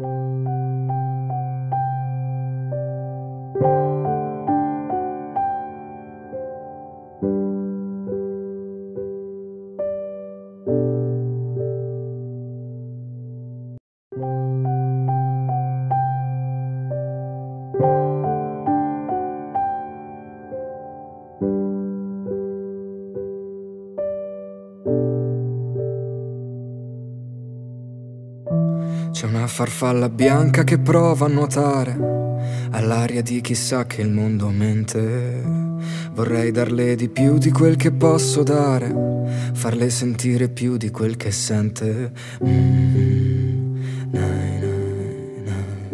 C'è farfalla bianca che prova a nuotare all'aria di chissà che il mondo mente. Vorrei darle di più di quel che posso dare, farle sentire più di quel che sente. Mm, nai, nai, nai.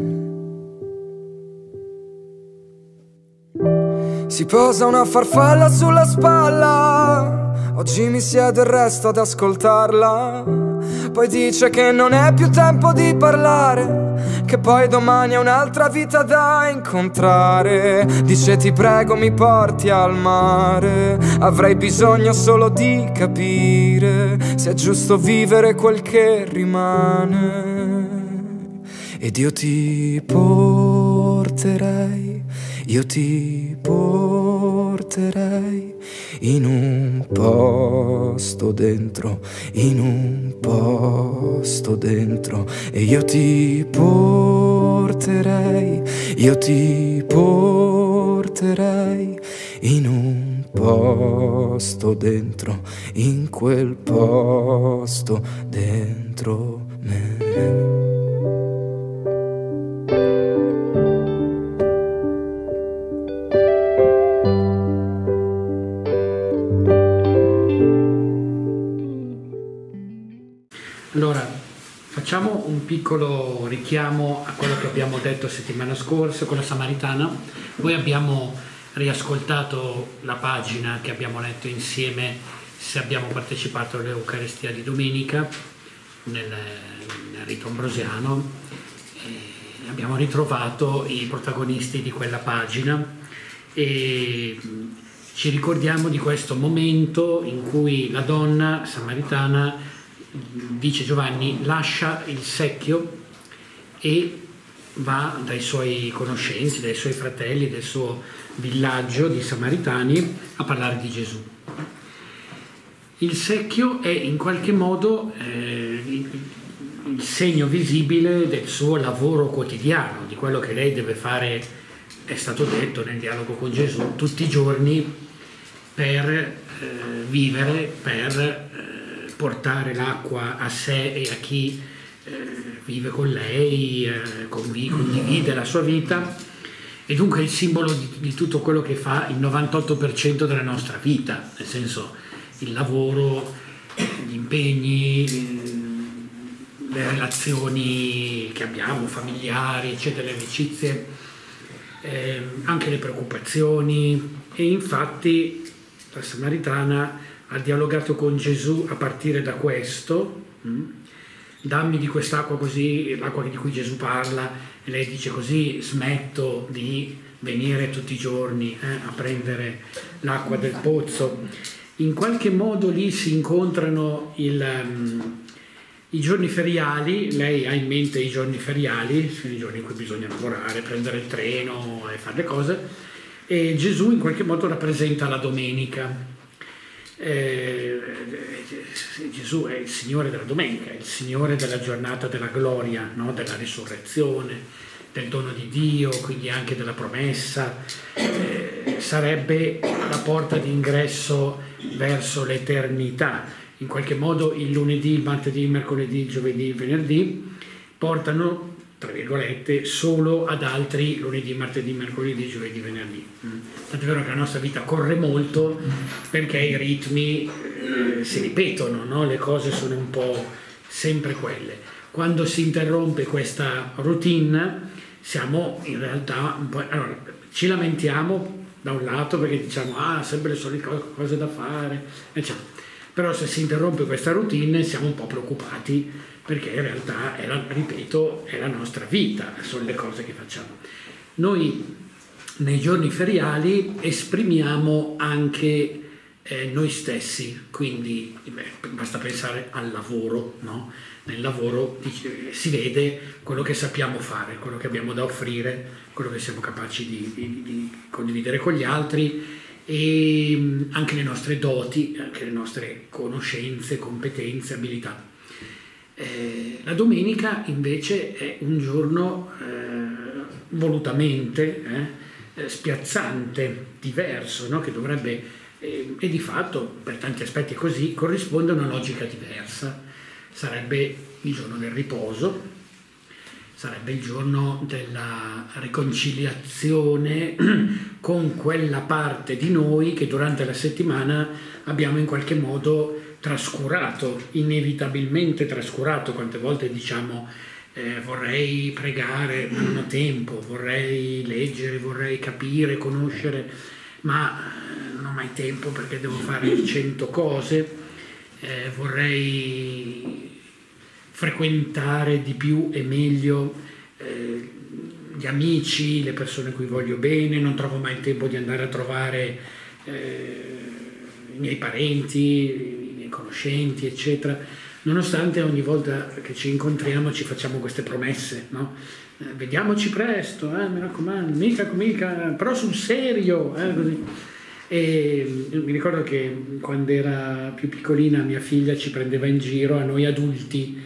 Si posa una farfalla sulla spalla, oggi mi siedo e resto ad ascoltarla. Poi dice che non è più tempo di parlare, che poi domani è un'altra vita da incontrare. Dice ti prego mi porti al mare, avrei bisogno solo di capire se è giusto vivere quel che rimane. Ed io ti porterei, io ti porterei in un posto dentro, in un posto dentro e io ti porterei, io ti porterei in un posto dentro, in quel posto dentro me. Allora, facciamo un piccolo richiamo a quello che abbiamo detto settimana scorsa con la Samaritana. Noi abbiamo riascoltato la pagina che abbiamo letto insieme se abbiamo partecipato all'Eucaristia di domenica nel, nel rito ambrosiano. E abbiamo ritrovato i protagonisti di quella pagina e ci ricordiamo di questo momento in cui la donna samaritana dice Giovanni, lascia il secchio e va dai suoi conoscenti, dai suoi fratelli, del suo villaggio di Samaritani a parlare di Gesù. Il secchio è in qualche modo eh, il segno visibile del suo lavoro quotidiano, di quello che lei deve fare, è stato detto nel dialogo con Gesù, tutti i giorni per eh, vivere, per portare l'acqua a sé e a chi eh, vive con lei, eh, condivide la sua vita. E dunque è il simbolo di, di, tutto quello che fa il 98% della nostra vita, nel senso il lavoro, gli impegni, le relazioni che abbiamo, familiari, eccetera, le amicizie, eh, anche le preoccupazioni. E infatti la Samaritana ha dialogato con Gesù a partire da questo, mm? dammi di quest'acqua così, l'acqua di cui Gesù parla, e lei dice così smetto di venire tutti i giorni eh, a prendere l'acqua del pozzo. In qualche modo lì si incontrano il, um, i giorni feriali, lei ha in mente i giorni feriali, sono i giorni in cui bisogna lavorare, prendere il treno e fare le cose, e Gesù in qualche modo rappresenta la domenica eh, Gesù è il Signore della domenica, il Signore della giornata della gloria, no? della risurrezione, del dono di Dio, quindi anche della promessa, eh, sarebbe la porta d'ingresso verso l'eternità. In qualche modo il lunedì, il martedì, il mercoledì, il giovedì, il venerdì portano tra virgolette, solo ad altri lunedì, martedì, mercoledì, giovedì, venerdì. Mm. Tant'è vero che la nostra vita corre molto perché i ritmi eh, si ripetono, no? le cose sono un po' sempre quelle. Quando si interrompe questa routine siamo in realtà un po'... Allora, ci lamentiamo da un lato perché diciamo ah, sempre le solite cose da fare, eccetera. Però se si interrompe questa routine siamo un po' preoccupati perché in realtà, è la, ripeto, è la nostra vita, sono le cose che facciamo. Noi nei giorni feriali esprimiamo anche eh, noi stessi, quindi beh, basta pensare al lavoro, no? nel lavoro dice, si vede quello che sappiamo fare, quello che abbiamo da offrire, quello che siamo capaci di, di, di condividere con gli altri e anche le nostre doti, anche le nostre conoscenze, competenze, abilità. Eh, la domenica invece è un giorno eh, volutamente eh, eh spiazzante, diverso, no? che dovrebbe e, e di fatto per tanti aspetti così, corrisponde a una logica diversa. Sarebbe il giorno del riposo, sarebbe il giorno della riconciliazione con quella parte di noi che durante la settimana abbiamo in qualche modo trascurato, inevitabilmente trascurato, quante volte diciamo eh, vorrei pregare ma non ho tempo, vorrei leggere, vorrei capire, conoscere, ma non ho mai tempo perché devo fare cento cose, eh, vorrei frequentare di più e meglio eh, gli amici, le persone a cui voglio bene, non trovo mai il tempo di andare a trovare eh, i miei parenti, conoscenti, eccetera, nonostante ogni volta che ci incontriamo ci facciamo queste promesse, no? eh, vediamoci presto, eh, mi raccomando, mica, mica, però sul serio, eh, così. E mi ricordo che quando era più piccolina mia figlia ci prendeva in giro a noi adulti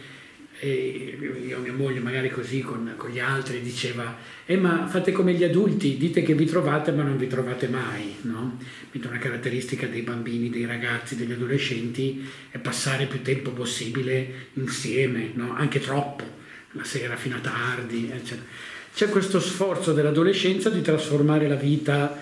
e io mia moglie magari così con, con gli altri diceva eh ma fate come gli adulti, dite che vi trovate ma non vi trovate mai no? mentre una caratteristica dei bambini, dei ragazzi, degli adolescenti è passare più tempo possibile insieme, no? anche troppo, la sera fino a tardi eccetera. c'è questo sforzo dell'adolescenza di trasformare la vita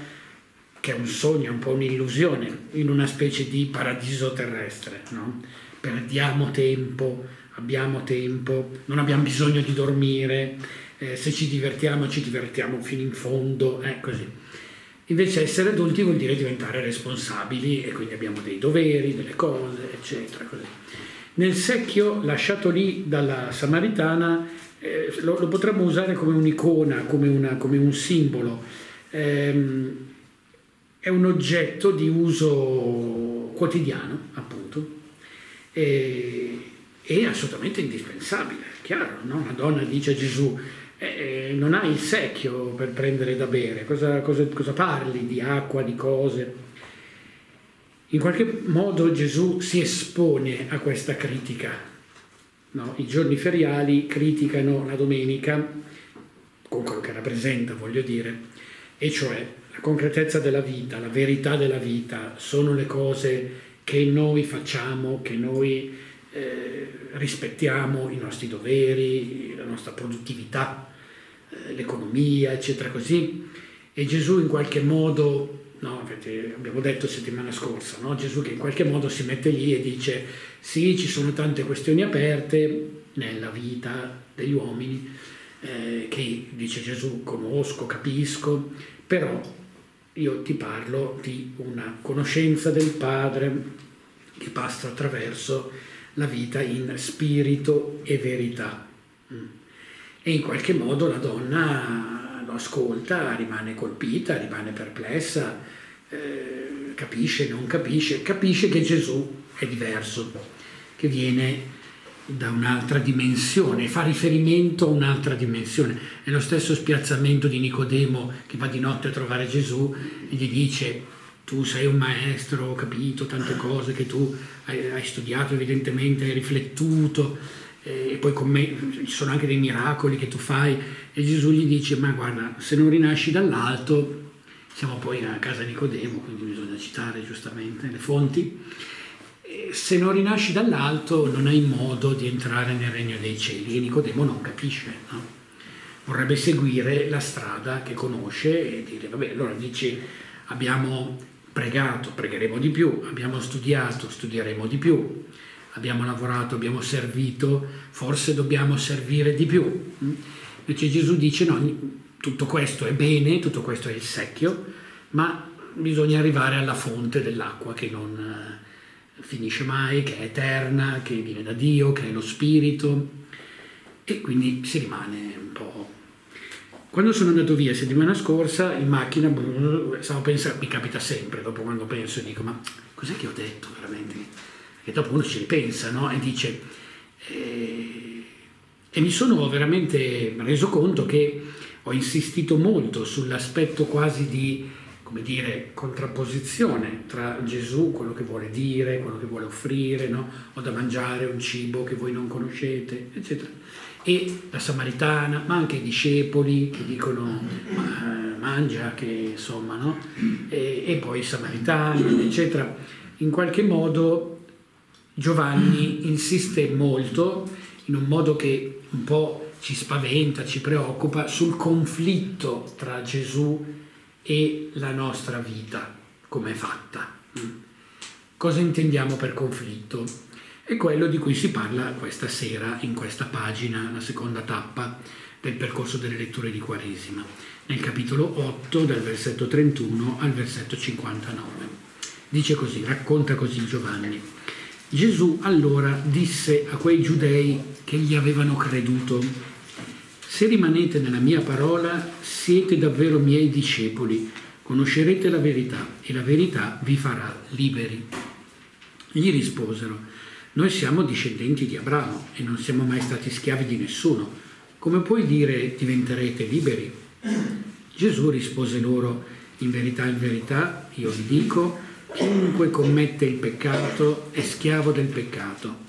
che è un sogno, un po' un'illusione, in una specie di paradiso terrestre. No? Perdiamo tempo, abbiamo tempo, non abbiamo bisogno di dormire, eh, se ci divertiamo ci divertiamo fino in fondo, è eh, così. Invece essere adulti vuol dire diventare responsabili e quindi abbiamo dei doveri, delle cose, eccetera. Così. Nel secchio lasciato lì dalla Samaritana eh, lo, lo, potremmo usare come un'icona, come, una, come un simbolo. Eh, è un oggetto di uso quotidiano, appunto, e, è assolutamente indispensabile, chiaro, no? Una donna dice a Gesù, eh, non hai il secchio per prendere da bere, cosa, cosa, cosa parli di acqua, di cose? In qualche modo Gesù si espone a questa critica. No? I giorni feriali criticano la domenica, con quello che rappresenta, voglio dire, e cioè la concretezza della vita, la verità della vita sono le cose che noi facciamo, che noi eh, rispettiamo, i nostri doveri, la nostra produttività, eh, l'economia, eccetera così. E Gesù in qualche modo, no, abbiamo detto settimana scorsa, no? Gesù che in qualche modo si mette lì e dice sì, ci sono tante questioni aperte nella vita degli uomini, eh, che dice Gesù conosco, capisco, però io ti parlo di una conoscenza del Padre che passa attraverso la vita in spirito e verità. Mm. E in qualche modo la donna lo ascolta, rimane colpita, rimane perplessa, eh, capisce, non capisce, capisce che Gesù è diverso, che viene da un'altra dimensione, fa riferimento a un'altra dimensione. È lo stesso spiazzamento di Nicodemo che va di notte a trovare Gesù e gli dice tu sei un maestro, ho capito tante cose che tu hai, hai studiato evidentemente, hai riflettuto e poi con me ci sono anche dei miracoli che tu fai e Gesù gli dice ma guarda se non rinasci dall'alto siamo poi a casa Nicodemo quindi bisogna citare giustamente le fonti se non rinasci dall'alto non hai modo di entrare nel regno dei cieli e Nicodemo non capisce, no? vorrebbe seguire la strada che conosce e dire vabbè allora dici abbiamo pregato, pregheremo di più, abbiamo studiato, studieremo di più, abbiamo lavorato, abbiamo servito, forse dobbiamo servire di più. Invece Gesù dice no, tutto questo è bene, tutto questo è il secchio, ma bisogna arrivare alla fonte dell'acqua che non finisce mai, che è eterna, che viene da Dio, che è lo spirito e quindi si rimane un po' quando sono andato via settimana scorsa in macchina, stavo pensando, mi capita sempre dopo quando penso, dico ma cos'è che ho detto veramente? E dopo uno ci ripensa no? e dice, eh, e mi sono veramente reso conto che ho insistito molto sull'aspetto quasi di, come dire, contrapposizione tra Gesù, quello che vuole dire, quello che vuole offrire, no? ho da mangiare un cibo che voi non conoscete, eccetera e la Samaritana, ma anche i discepoli che dicono mangia, che insomma, no? e, e poi i Samaritani, eccetera. In qualche modo Giovanni insiste molto, in un modo che un po' ci spaventa, ci preoccupa, sul conflitto tra Gesù e la nostra vita, come è fatta. Cosa intendiamo per conflitto? È quello di cui si parla questa sera in questa pagina, la seconda tappa del percorso delle letture di Quaresima, nel capitolo 8 dal versetto 31 al versetto 59. Dice così, racconta così Giovanni. Gesù allora disse a quei giudei che gli avevano creduto, se rimanete nella mia parola siete davvero miei discepoli, conoscerete la verità e la verità vi farà liberi. Gli risposero, noi siamo discendenti di Abramo e non siamo mai stati schiavi di nessuno. Come puoi dire diventerete liberi? Gesù rispose loro, in verità, in verità, io vi dico, chiunque commette il peccato è schiavo del peccato.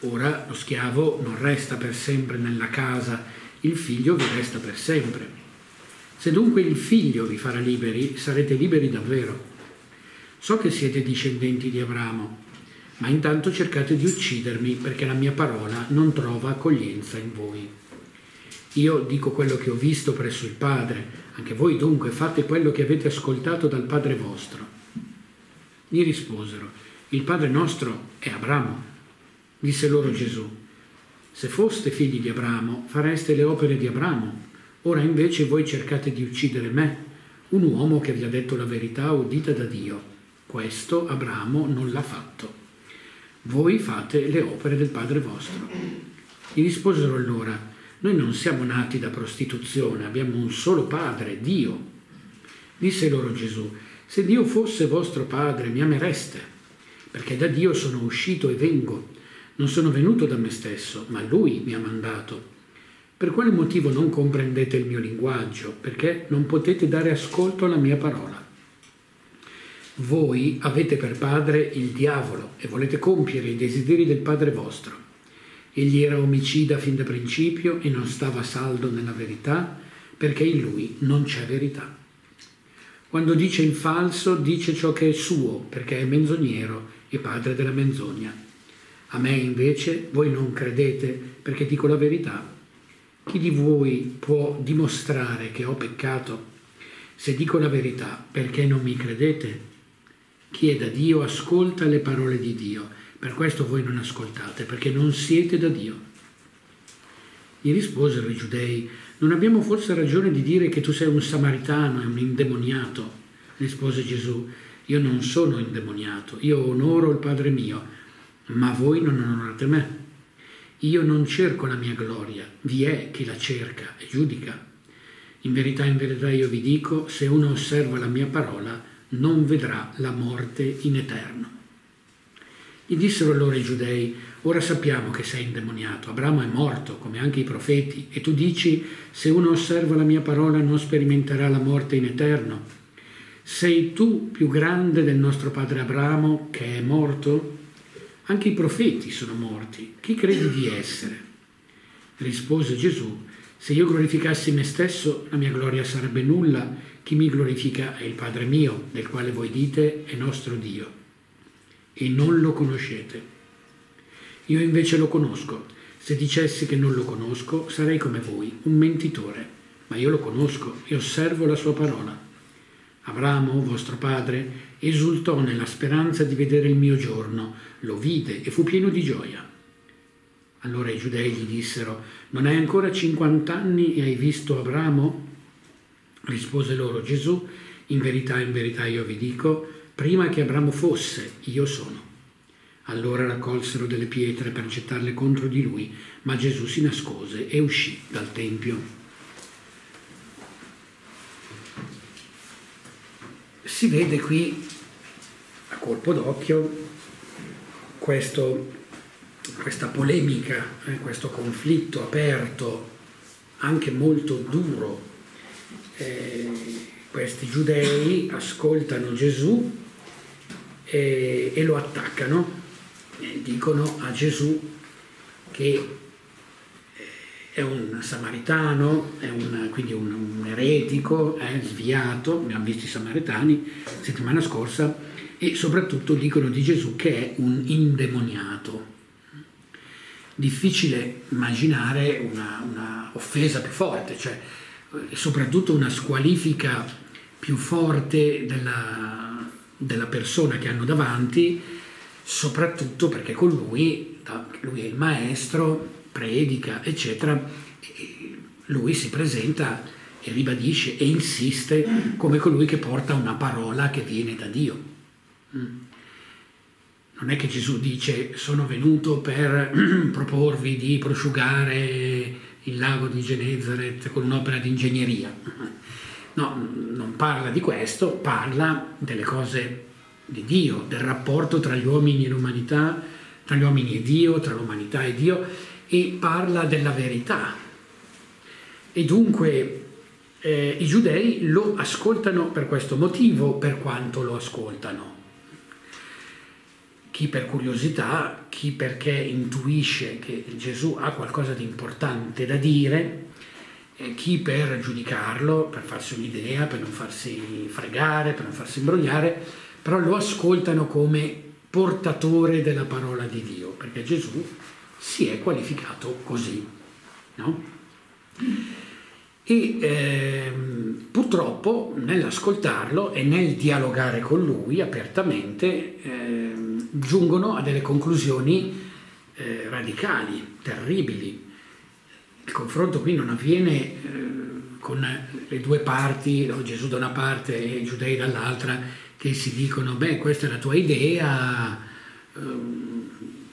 Ora lo schiavo non resta per sempre nella casa, il figlio vi resta per sempre. Se dunque il figlio vi farà liberi, sarete liberi davvero. So che siete discendenti di Abramo ma intanto cercate di uccidermi perché la mia parola non trova accoglienza in voi. Io dico quello che ho visto presso il Padre, anche voi dunque fate quello che avete ascoltato dal Padre vostro. Gli risposero, il Padre nostro è Abramo. Disse loro Gesù, se foste figli di Abramo fareste le opere di Abramo, ora invece voi cercate di uccidere me, un uomo che vi ha detto la verità udita da Dio. Questo Abramo non l'ha fatto voi fate le opere del Padre vostro. Gli risposero allora, noi non siamo nati da prostituzione, abbiamo un solo Padre, Dio. Disse loro Gesù, se Dio fosse vostro Padre mi amereste, perché da Dio sono uscito e vengo. Non sono venuto da me stesso, ma Lui mi ha mandato. Per quale motivo non comprendete il mio linguaggio? Perché non potete dare ascolto alla mia parola. Voi avete per padre il diavolo e volete compiere i desideri del padre vostro. Egli era omicida fin da principio e non stava saldo nella verità, perché in lui non c'è verità. Quando dice in falso, dice ciò che è suo, perché è menzognero e padre della menzogna. A me invece voi non credete, perché dico la verità. Chi di voi può dimostrare che ho peccato? Se dico la verità, perché non mi credete? Chi è da Dio ascolta le parole di Dio. Per questo voi non ascoltate, perché non siete da Dio. Gli risposero i giudei, non abbiamo forse ragione di dire che tu sei un samaritano e un indemoniato? Rispose Gesù, io non sono indemoniato, io onoro il Padre mio, ma voi non onorate me. Io non cerco la mia gloria, vi è chi la cerca e giudica. In verità, in verità io vi dico, se uno osserva la mia parola, non vedrà la morte in eterno. Gli dissero allora i giudei, ora sappiamo che sei indemoniato, Abramo è morto, come anche i profeti, e tu dici, se uno osserva la mia parola non sperimenterà la morte in eterno. Sei tu più grande del nostro padre Abramo che è morto? Anche i profeti sono morti, chi credi di essere? Rispose Gesù, se io glorificassi me stesso, la mia gloria sarebbe nulla chi mi glorifica è il Padre mio, del quale voi dite è nostro Dio, e non lo conoscete. Io invece lo conosco. Se dicessi che non lo conosco, sarei come voi, un mentitore, ma io lo conosco e osservo la sua parola. Abramo, vostro padre, esultò nella speranza di vedere il mio giorno, lo vide e fu pieno di gioia. Allora i giudei gli dissero, non hai ancora cinquant'anni e hai visto Abramo? Rispose loro Gesù, in verità, in verità io vi dico, prima che Abramo fosse, io sono. Allora raccolsero delle pietre per gettarle contro di lui, ma Gesù si nascose e uscì dal Tempio. Si vede qui a colpo d'occhio questo, questa polemica, eh, questo conflitto aperto, anche molto duro eh, questi giudei ascoltano Gesù e, e lo attaccano, e dicono a Gesù che è un samaritano, è un, quindi un, un eretico, è sviato, abbiamo visto i samaritani settimana scorsa, e soprattutto dicono di Gesù che è un indemoniato. Difficile immaginare una, una offesa più forte, cioè soprattutto una squalifica più forte della, della persona che hanno davanti, soprattutto perché con lui, lui è il maestro, predica, eccetera, lui si presenta e ribadisce e insiste come colui che porta una parola che viene da Dio. Mm. Non è che Gesù dice sono venuto per proporvi di prosciugare il lago di Genezaret con un'opera di ingegneria. No, non parla di questo, parla delle cose di Dio, del rapporto tra gli uomini e l'umanità, tra gli uomini e Dio, tra l'umanità e Dio e parla della verità. E dunque eh, i giudei lo ascoltano per questo motivo, per quanto lo ascoltano. Chi per curiosità, chi perché intuisce che Gesù ha qualcosa di importante da dire, chi per giudicarlo, per farsi un'idea, per non farsi fregare, per non farsi imbrogliare, però lo ascoltano come portatore della parola di Dio, perché Gesù si è qualificato così. No? E ehm, purtroppo nell'ascoltarlo e nel dialogare con lui apertamente ehm, giungono a delle conclusioni eh, radicali, terribili. Il confronto qui non avviene eh, con le due parti, no? Gesù da una parte e i giudei dall'altra, che si dicono, beh, questa è la tua idea, eh,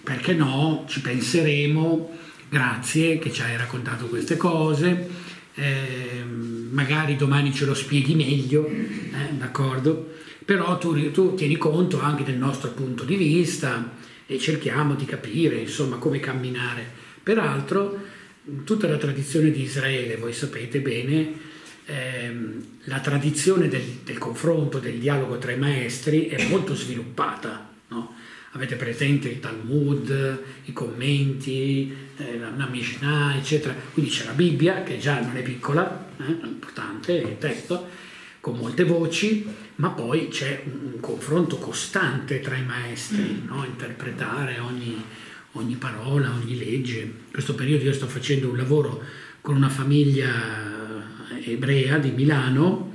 perché no, ci penseremo, grazie che ci hai raccontato queste cose, eh, magari domani ce lo spieghi meglio, eh, d'accordo? Però tu, tu tieni conto anche del nostro punto di vista e cerchiamo di capire insomma come camminare. Peraltro tutta la tradizione di Israele, voi sapete bene, ehm, la tradizione del, del, confronto, del dialogo tra i maestri è molto sviluppata. No? avete presente il Talmud, i commenti, eh, la Mishnah, eccetera. Quindi c'è la Bibbia, che già non è piccola, eh, è importante, è il testo, con molte voci, ma poi c'è un, un confronto costante tra i maestri, no? interpretare ogni, ogni parola, ogni legge. In questo periodo io sto facendo un lavoro con una famiglia ebrea di Milano,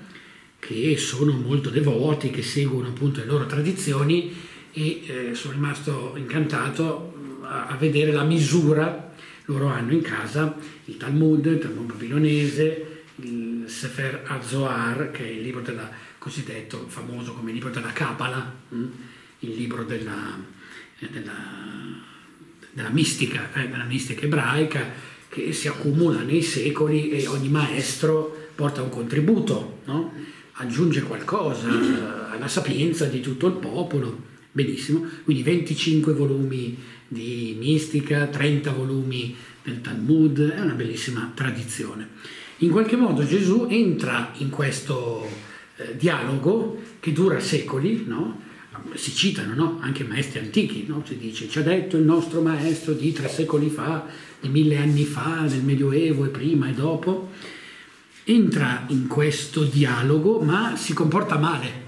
che sono molto devoti, che seguono appunto le loro tradizioni e eh, sono rimasto incantato a, a, vedere la misura. Loro hanno in casa il Talmud, il Talmud babilonese, il Sefer HaZohar, che è il libro della, cosiddetto famoso come libro della Kabbalah, hm? il libro della, eh, della, della mistica, eh, della mistica ebraica, che si accumula nei secoli e ogni maestro porta un contributo, no? aggiunge qualcosa alla sapienza di tutto il popolo. Benissimo, quindi 25 volumi di mistica, 30 volumi del Talmud, è una bellissima tradizione. In qualche modo Gesù entra in questo eh, dialogo che dura secoli, no? si citano no? anche maestri antichi, no? si dice ci ha detto il nostro maestro di tre secoli fa, di mille anni fa, del Medioevo e prima e dopo, entra in questo dialogo ma si comporta male,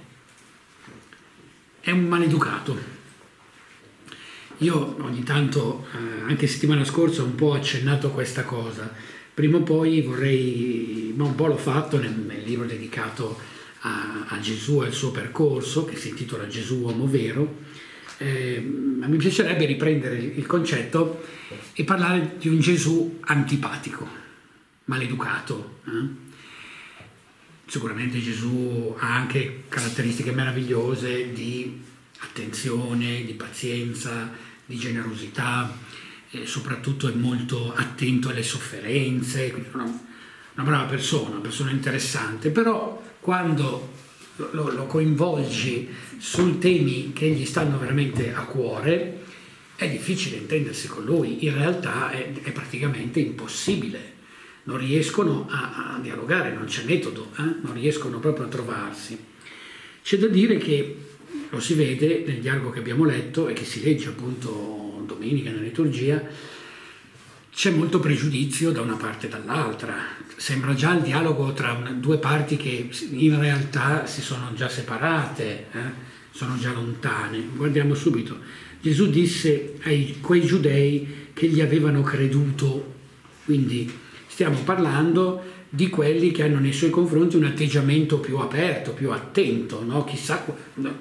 è un maleducato. Io ogni tanto, eh, anche settimana scorsa, ho un po' accennato questa cosa. Prima o poi vorrei, ma un po' l'ho fatto nel, nel libro dedicato a, a, Gesù e al suo percorso, che si intitola Gesù uomo vero. Eh, mi piacerebbe riprendere il concetto e parlare di un Gesù antipatico, maleducato. Eh? Sicuramente Gesù ha anche caratteristiche meravigliose di attenzione, di pazienza, di generosità, e soprattutto è molto attento alle sofferenze, una, una brava persona, una persona interessante, però quando lo, lo coinvolgi su temi che gli stanno veramente a cuore, è difficile intendersi con lui, in realtà è, è praticamente impossibile, non riescono a, a dialogare, non c'è metodo, eh? non riescono proprio a trovarsi. C'è da dire che lo si vede nel dialogo che abbiamo letto e che si legge appunto domenica nella liturgia, c'è molto pregiudizio da una parte e dall'altra. Sembra già il dialogo tra due parti che in realtà si sono già separate, eh? sono già lontane. Guardiamo subito. Gesù disse a quei giudei che gli avevano creduto, quindi stiamo parlando di quelli che hanno nei suoi confronti un atteggiamento più aperto, più attento, no? chissà,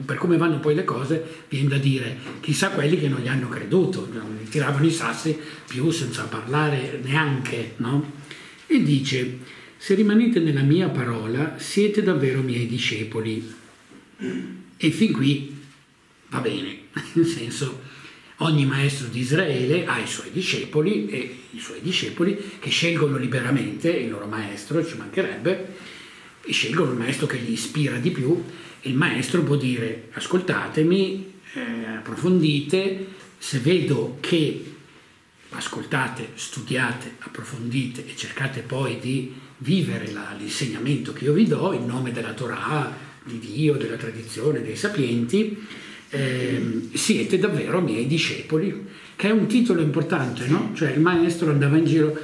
per come vanno poi le cose, viene da dire, chissà quelli che non gli hanno creduto, tiravano i sassi più senza parlare neanche, no? E dice, se rimanete nella mia parola, siete davvero miei discepoli. E fin qui va bene, nel senso, Ogni maestro di Israele ha i suoi discepoli e i suoi discepoli che scelgono liberamente il loro maestro, ci mancherebbe, e scelgono il maestro che gli ispira di più il maestro può dire ascoltatemi, eh, approfondite, se vedo che ascoltate, studiate, approfondite e cercate poi di vivere la, l'insegnamento che io vi do in nome della Torah, di Dio, della tradizione, dei sapienti, eh, siete davvero miei discepoli, che è un titolo importante, no? Cioè il maestro andava in giro,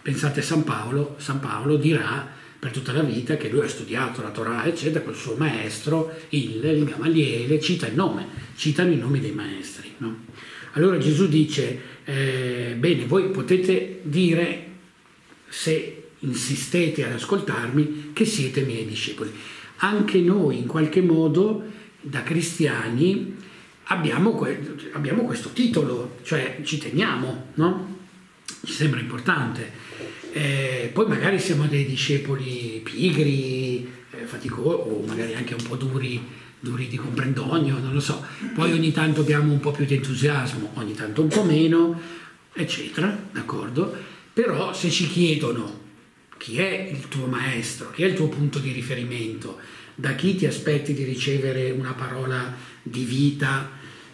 pensate San Paolo, San Paolo dirà per tutta la vita che lui ha studiato la Torah, eccetera, col suo maestro, il, il Gamaliele, cita il nome, citano i nomi dei maestri. No? Allora Gesù dice, eh, bene, voi potete dire, se insistete ad ascoltarmi, che siete miei discepoli. Anche noi in qualche modo da cristiani abbiamo, que- abbiamo, questo titolo, cioè ci teniamo, no? Ci sembra importante. Eh, poi magari siamo dei discepoli pigri, eh, faticosi o magari anche un po' duri, duri di comprendogno, non lo so. Poi ogni tanto abbiamo un po' più di entusiasmo, ogni tanto un po' meno, eccetera, d'accordo? Però se ci chiedono chi è il tuo maestro, chi è il tuo punto di riferimento, da chi ti aspetti di ricevere una parola di vita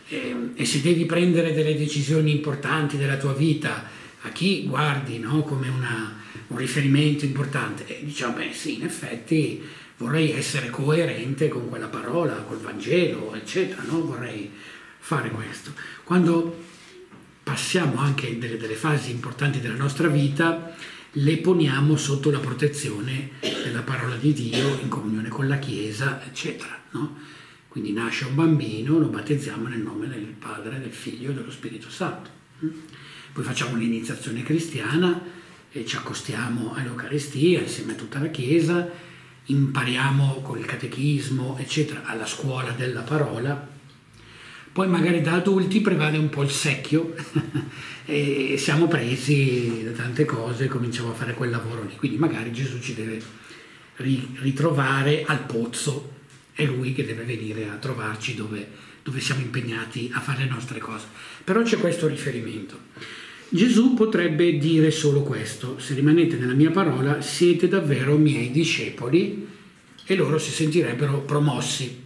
eh, e se devi prendere delle decisioni importanti della tua vita, a chi guardi no? come una, un riferimento importante? E diciamo, beh sì, in effetti vorrei essere coerente con quella parola, col Vangelo, eccetera, no? vorrei fare questo. Quando passiamo anche delle, delle fasi importanti della nostra vita, le poniamo sotto la protezione della parola di Dio in comunione con la Chiesa, eccetera. No? Quindi nasce un bambino, lo battezziamo nel nome del Padre, del Figlio e dello Spirito Santo. Poi facciamo l'iniziazione cristiana e ci accostiamo all'Eucaristia insieme a tutta la Chiesa, impariamo con il catechismo, eccetera, alla scuola della parola poi magari da adulti prevale un po' il secchio e siamo presi da tante cose e cominciamo a fare quel lavoro lì. Quindi magari Gesù ci deve ritrovare al pozzo, è lui che deve venire a trovarci dove, dove siamo impegnati a fare le nostre cose. Però c'è questo riferimento. Gesù potrebbe dire solo questo, se rimanete nella mia parola siete davvero miei discepoli e loro si sentirebbero promossi.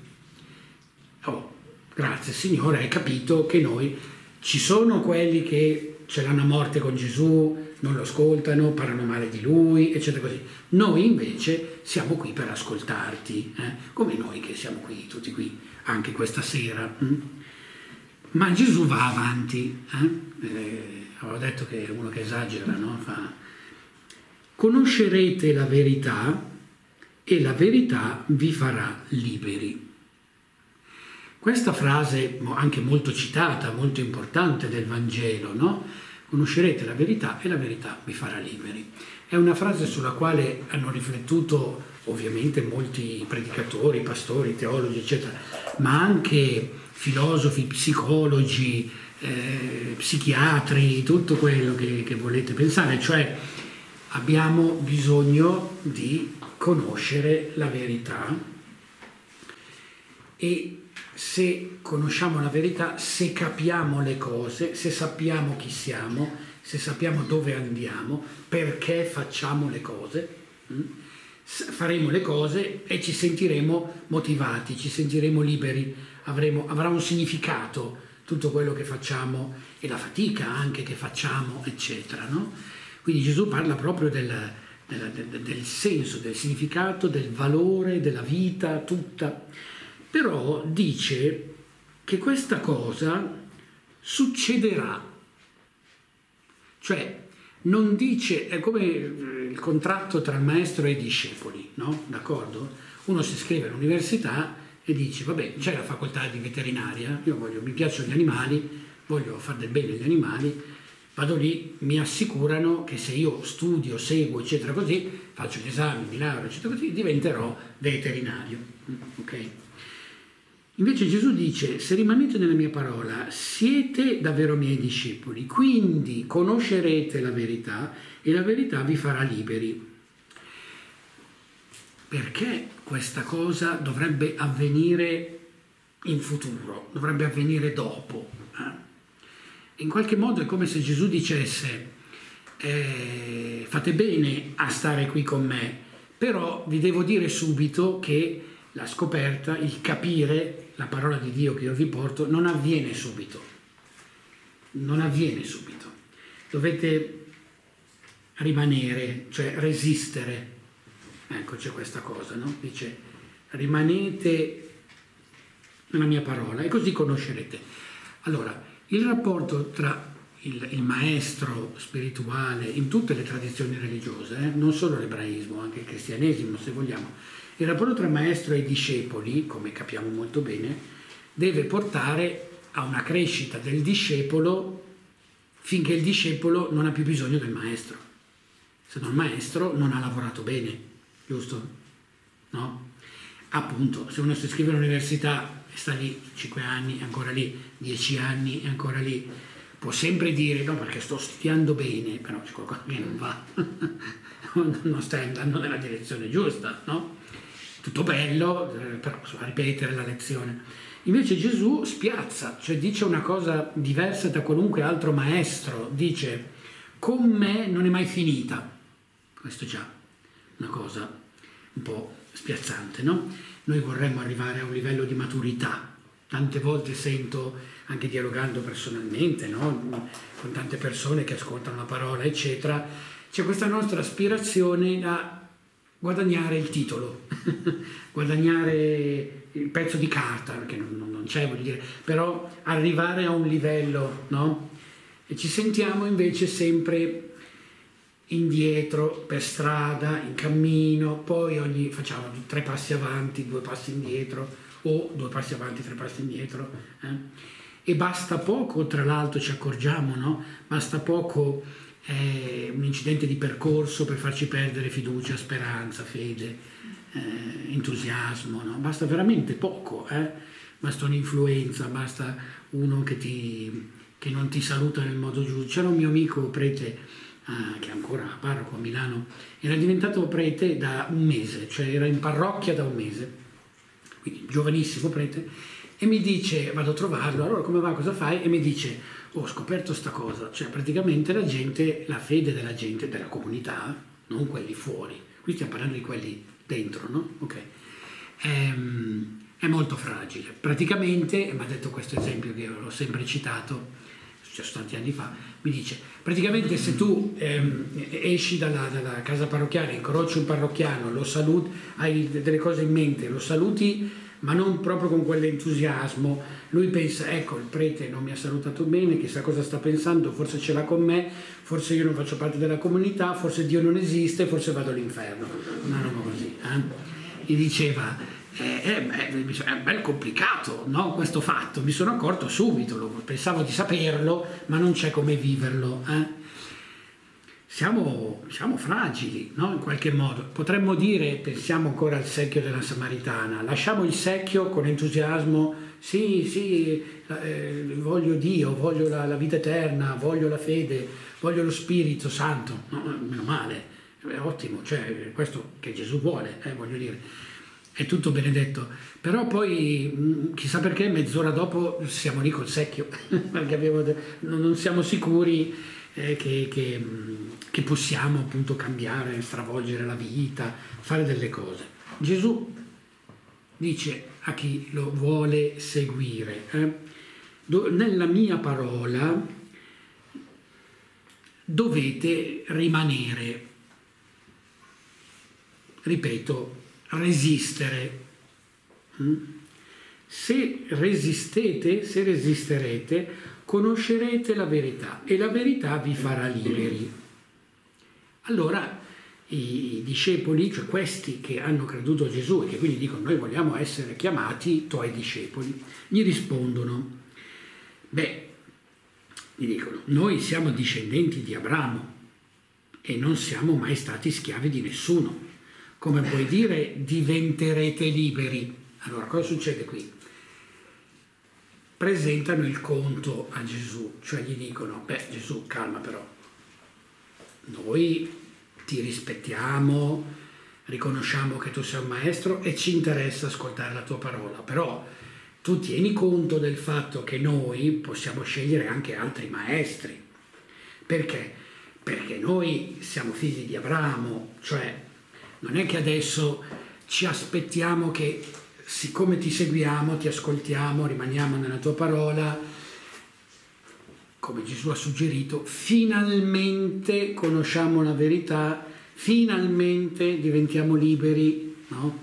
Oh, grazie Signore, hai capito che noi ci sono quelli che ce l'hanno a morte con Gesù, non lo ascoltano, parlano male di lui, eccetera così. Noi invece siamo qui per ascoltarti, eh? come noi che siamo qui, tutti qui, anche questa sera. Hm? Ma Gesù va avanti. Eh? Eh, avevo detto che è uno che esagera, no? Fa, Conoscerete la verità e la verità vi farà liberi. Questa frase, anche molto citata, molto importante del Vangelo, no? Conoscerete la verità e la verità vi farà liberi. È una frase sulla quale hanno riflettuto ovviamente molti predicatori, pastori, teologi, eccetera, ma anche filosofi, psicologi, eh, psichiatri, tutto quello che, che volete pensare, cioè abbiamo bisogno di conoscere la verità e se conosciamo la verità, se capiamo le cose, se sappiamo chi siamo, se sappiamo dove andiamo, perché facciamo le cose, mm, faremo le cose e ci sentiremo motivati, ci sentiremo liberi, avremo, avrà un significato tutto quello che facciamo e la fatica anche che facciamo, eccetera. No? Quindi Gesù parla proprio del, del, del, del senso, del significato, del valore della vita tutta, però dice che questa cosa succederà, cioè non dice, è come il contratto tra maestro e discepoli, no? D'accordo? Uno si iscrive all'università e dice, vabbè, c'è la facoltà di veterinaria, io voglio, mi piacciono gli animali, voglio fare del bene agli animali, vado lì, mi assicurano che se io studio, seguo, eccetera, così, faccio gli esami, mi laureo, eccetera, così, diventerò veterinario. Ok? Invece Gesù dice, se rimanete nella mia parola, siete davvero miei discepoli, quindi conoscerete la verità e la verità vi farà liberi. Perché questa cosa dovrebbe avvenire in futuro, dovrebbe avvenire dopo? Eh? In qualche modo è come se Gesù dicesse eh, fate bene a stare qui con me, però vi devo dire subito che la scoperta, il capire la parola di Dio che io vi porto non avviene subito, non avviene subito. Dovete rimanere, cioè resistere Ecco, c'è questa cosa, no? Dice, rimanete nella mia parola e così conoscerete. Allora, il rapporto tra il, il maestro spirituale in tutte le tradizioni religiose, eh? non solo l'ebraismo, anche il cristianesimo se vogliamo, il rapporto tra maestro e discepoli, come capiamo molto bene, deve portare a una crescita del discepolo finché il discepolo non ha più bisogno del maestro. Se no il maestro non ha lavorato bene giusto? No? Appunto, se uno si iscrive all'università e sta lì 5 anni, è ancora lì, 10 anni, è ancora lì, può sempre dire no perché sto studiando bene, però c'è qualcosa che non va, non stai andando nella direzione giusta, no? Tutto bello, eh, però bisogna ripetere la lezione. Invece Gesù spiazza, cioè dice una cosa diversa da qualunque altro maestro, dice con me non è mai finita, questo già, una cosa un po' spiazzante, no? Noi vorremmo arrivare a un livello di maturità. Tante volte sento, anche dialogando personalmente, no? con tante persone che ascoltano la parola, eccetera, c'è questa nostra aspirazione a guadagnare il titolo, guadagnare il pezzo di carta, perché non, non c'è, voglio dire, però arrivare a un livello, no? E ci sentiamo invece sempre indietro per strada, in cammino, poi ogni, facciamo tre passi avanti, due passi indietro o due passi avanti, tre passi indietro. Eh? E basta poco, tra l'altro ci accorgiamo, no? Basta poco eh, un incidente di percorso per farci perdere fiducia, speranza, fede, eh, entusiasmo, no? Basta veramente poco, eh? basta un'influenza, basta uno che, ti, che non ti saluta nel modo giusto. C'era un mio amico prete ah, che ancora parroco a Milano, era diventato prete da un mese, cioè era in parrocchia da un mese, quindi giovanissimo prete, e mi dice, vado a trovarlo, allora come va, cosa fai? E mi dice, ho scoperto sta cosa, cioè praticamente la gente, la fede della gente, della comunità, non quelli fuori, qui stiamo parlando di quelli dentro, no? Ok. Ehm, è molto fragile. Praticamente, mi ha detto questo esempio che l'ho sempre citato, successo tanti anni fa, mi dice praticamente se tu ehm, esci dalla, dalla, casa parrocchiale, incroci un parrocchiano, lo saluti, hai delle cose in mente, lo saluti ma non proprio con quell'entusiasmo, lui pensa ecco il prete non mi ha salutato bene, chissà cosa sta pensando, forse ce l'ha con me, forse io non faccio parte della comunità, forse Dio non esiste, forse vado all'inferno, una roba così. Eh? Gli diceva eh, è, è bel complicato no? questo fatto, mi sono accorto subito, pensavo di saperlo, ma non c'è come viverlo. Eh? Siamo, siamo, fragili no? in qualche modo, potremmo dire, pensiamo ancora al secchio della Samaritana, lasciamo il secchio con entusiasmo, sì, sì, eh, voglio Dio, voglio la, la, vita eterna, voglio la fede, voglio lo Spirito Santo, no, meno male, è ottimo, cioè questo che Gesù vuole, eh, voglio dire è tutto benedetto. Però poi, mm, chissà perché, mezz'ora dopo siamo lì col secchio, perché abbiamo, non siamo sicuri eh, che, che, che possiamo appunto cambiare, stravolgere la vita, fare delle cose. Gesù dice a chi lo vuole seguire, eh, nella mia parola dovete rimanere, ripeto, resistere. Mm? Se resistete, se resisterete, conoscerete la verità e la verità vi farà liberi. Allora i discepoli, cioè questi che hanno creduto a Gesù e che quindi dicono noi vogliamo essere chiamati tuoi discepoli, gli rispondono, beh, gli dicono, noi siamo discendenti di Abramo e non siamo mai stati schiavi di nessuno. Come puoi dire diventerete liberi? Allora cosa succede qui? Presentano il conto a Gesù, cioè gli dicono, beh Gesù calma però, noi ti rispettiamo, riconosciamo che tu sei un maestro e ci interessa ascoltare la tua parola, però tu tieni conto del fatto che noi possiamo scegliere anche altri maestri. Perché? Perché noi siamo figli di Abramo, cioè non è che adesso ci aspettiamo che siccome ti seguiamo, ti ascoltiamo, rimaniamo nella tua parola, come Gesù ha suggerito, finalmente conosciamo la verità, finalmente diventiamo liberi. No?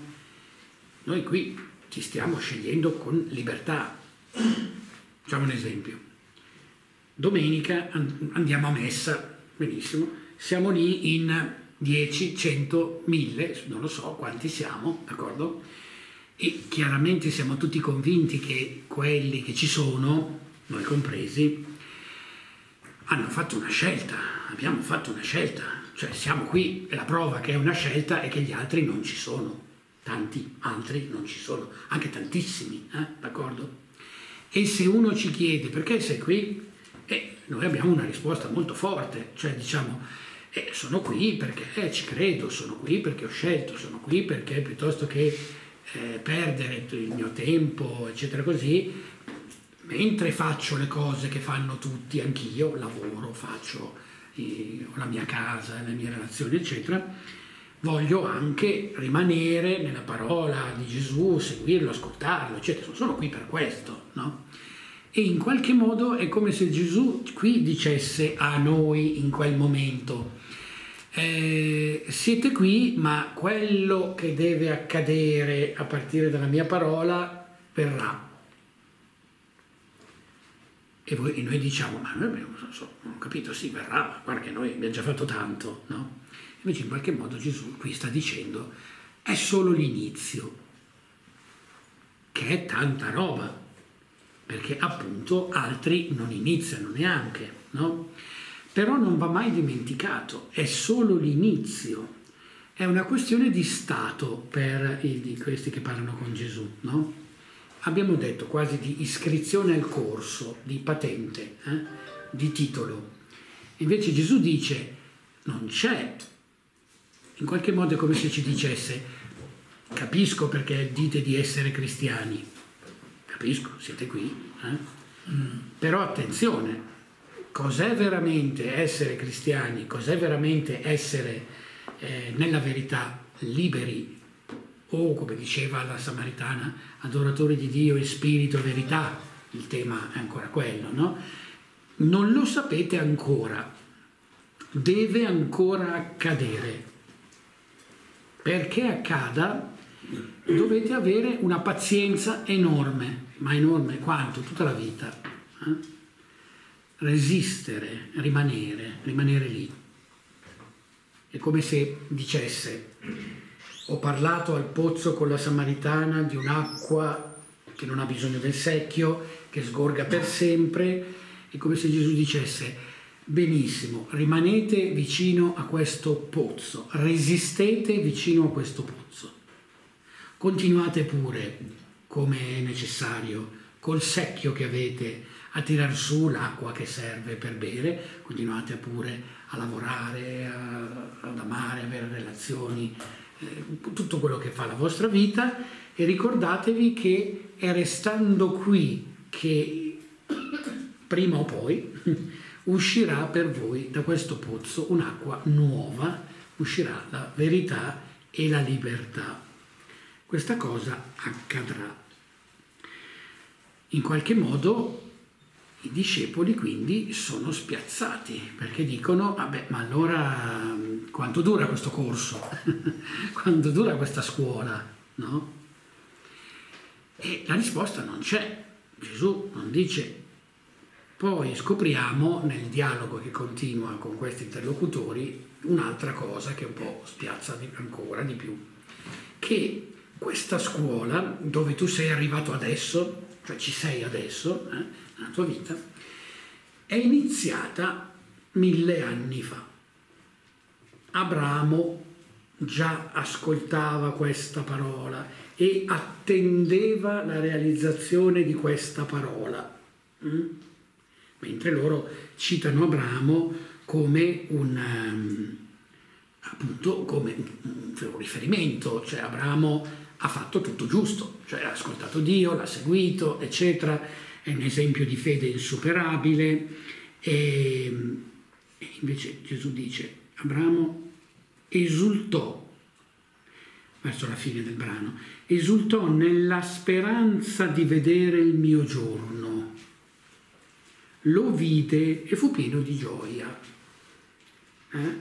Noi qui ci stiamo scegliendo con libertà. Facciamo un esempio. Domenica andiamo a messa, benissimo, siamo lì in 10, 100, 1000, non lo so quanti siamo, d'accordo? E chiaramente siamo tutti convinti che quelli che ci sono, noi compresi, hanno fatto una scelta, abbiamo fatto una scelta, cioè siamo qui e la prova che è una scelta è che gli altri non ci sono, tanti altri non ci sono, anche tantissimi, eh? d'accordo? E se uno ci chiede perché sei qui, eh, noi abbiamo una risposta molto forte, cioè diciamo eh, sono qui perché eh, ci credo, sono qui perché ho scelto, sono qui perché piuttosto che eh, perdere il mio tempo, eccetera così, mentre faccio le cose che fanno tutti, anch'io lavoro, faccio eh, la mia casa, le mie relazioni, eccetera, voglio anche rimanere nella parola di Gesù, seguirlo, ascoltarlo, eccetera. Sono qui per questo, no? E in qualche modo è come se Gesù qui dicesse a noi in quel momento, eh, siete qui, ma quello che deve accadere a partire dalla mia parola verrà e, voi, e noi diciamo, ma noi abbiamo, so, non capito, sì, verrà, guarda che noi abbiamo già fatto tanto, no? Invece in qualche modo Gesù qui sta dicendo, è solo l'inizio, che è tanta roba, perché appunto altri non iniziano neanche, no? Però non va mai dimenticato, è solo l'inizio, è una questione di stato per i, di questi che parlano con Gesù, no? abbiamo detto quasi di iscrizione al corso, di patente, eh? di titolo. Invece Gesù dice non c'è, in qualche modo è come se ci dicesse capisco perché dite di essere cristiani, capisco, siete qui, eh? mm. però attenzione, cos'è veramente essere cristiani, cos'è veramente essere eh, nella verità liberi o come diceva la Samaritana, adoratori di Dio in spirito e verità, il tema è ancora quello, no? Non lo sapete ancora, deve ancora accadere. Perché accada dovete avere una pazienza enorme, ma enorme quanto? Tutta la vita. Eh? Resistere, rimanere, rimanere lì. È come se dicesse ho parlato al pozzo con la Samaritana di un'acqua che non ha bisogno del secchio, che sgorga per sempre. È come se Gesù dicesse, benissimo, rimanete vicino a questo pozzo, resistete vicino a questo pozzo. Continuate pure, come è necessario, col secchio che avete a tirar su l'acqua che serve per bere, continuate pure a lavorare, a, ad amare, a avere relazioni eh, tutto quello che fa la vostra vita e ricordatevi che è restando qui che prima o poi uscirà per voi da questo pozzo un'acqua nuova, uscirà la verità e la libertà. Questa cosa accadrà. In qualche modo i discepoli quindi sono spiazzati perché dicono, vabbè, ma allora quanto dura questo corso? quanto dura questa scuola? No? E la risposta non c'è. Gesù non dice. Poi scopriamo nel dialogo che continua con questi interlocutori un'altra cosa che un po' spiazza ancora di più, che questa scuola dove tu sei arrivato adesso, cioè ci sei adesso, eh, nella tua vita, è iniziata mille anni fa. Abramo già ascoltava questa parola e attendeva la realizzazione di questa parola. Mm? Mentre loro citano Abramo come un, um, appunto, come un riferimento, cioè Abramo ha fatto tutto giusto, cioè ha ascoltato Dio, l'ha seguito, eccetera, è un esempio di fede insuperabile e, invece Gesù dice Abramo esultò verso la fine del brano, esultò nella speranza di vedere il mio giorno. Lo vide e fu pieno di gioia. Eh?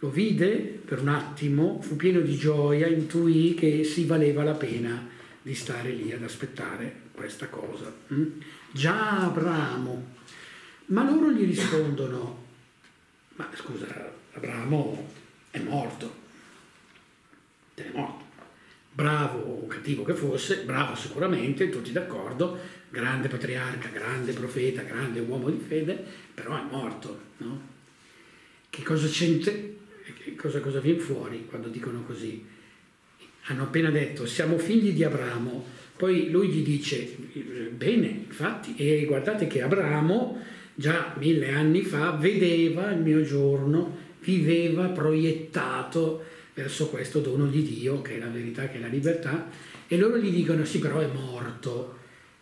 Lo vide per un attimo, fu pieno di gioia, intuì che si valeva la pena di stare lì ad aspettare questa cosa. Mm? Già Abramo. Ma loro gli rispondono, ma scusa, Abramo è morto, te è morto. Bravo o cattivo che fosse, bravo sicuramente, tutti d'accordo, grande patriarca, grande profeta, grande uomo di fede, però è morto. No? Che cosa c'entra? Cosa, cosa viene fuori quando dicono così? Hanno appena detto siamo figli di Abramo, poi lui gli dice bene, infatti, e guardate che Abramo già mille anni fa vedeva il mio giorno viveva proiettato verso questo dono di Dio, che è la verità, che è la libertà, e loro gli dicono sì, però è morto.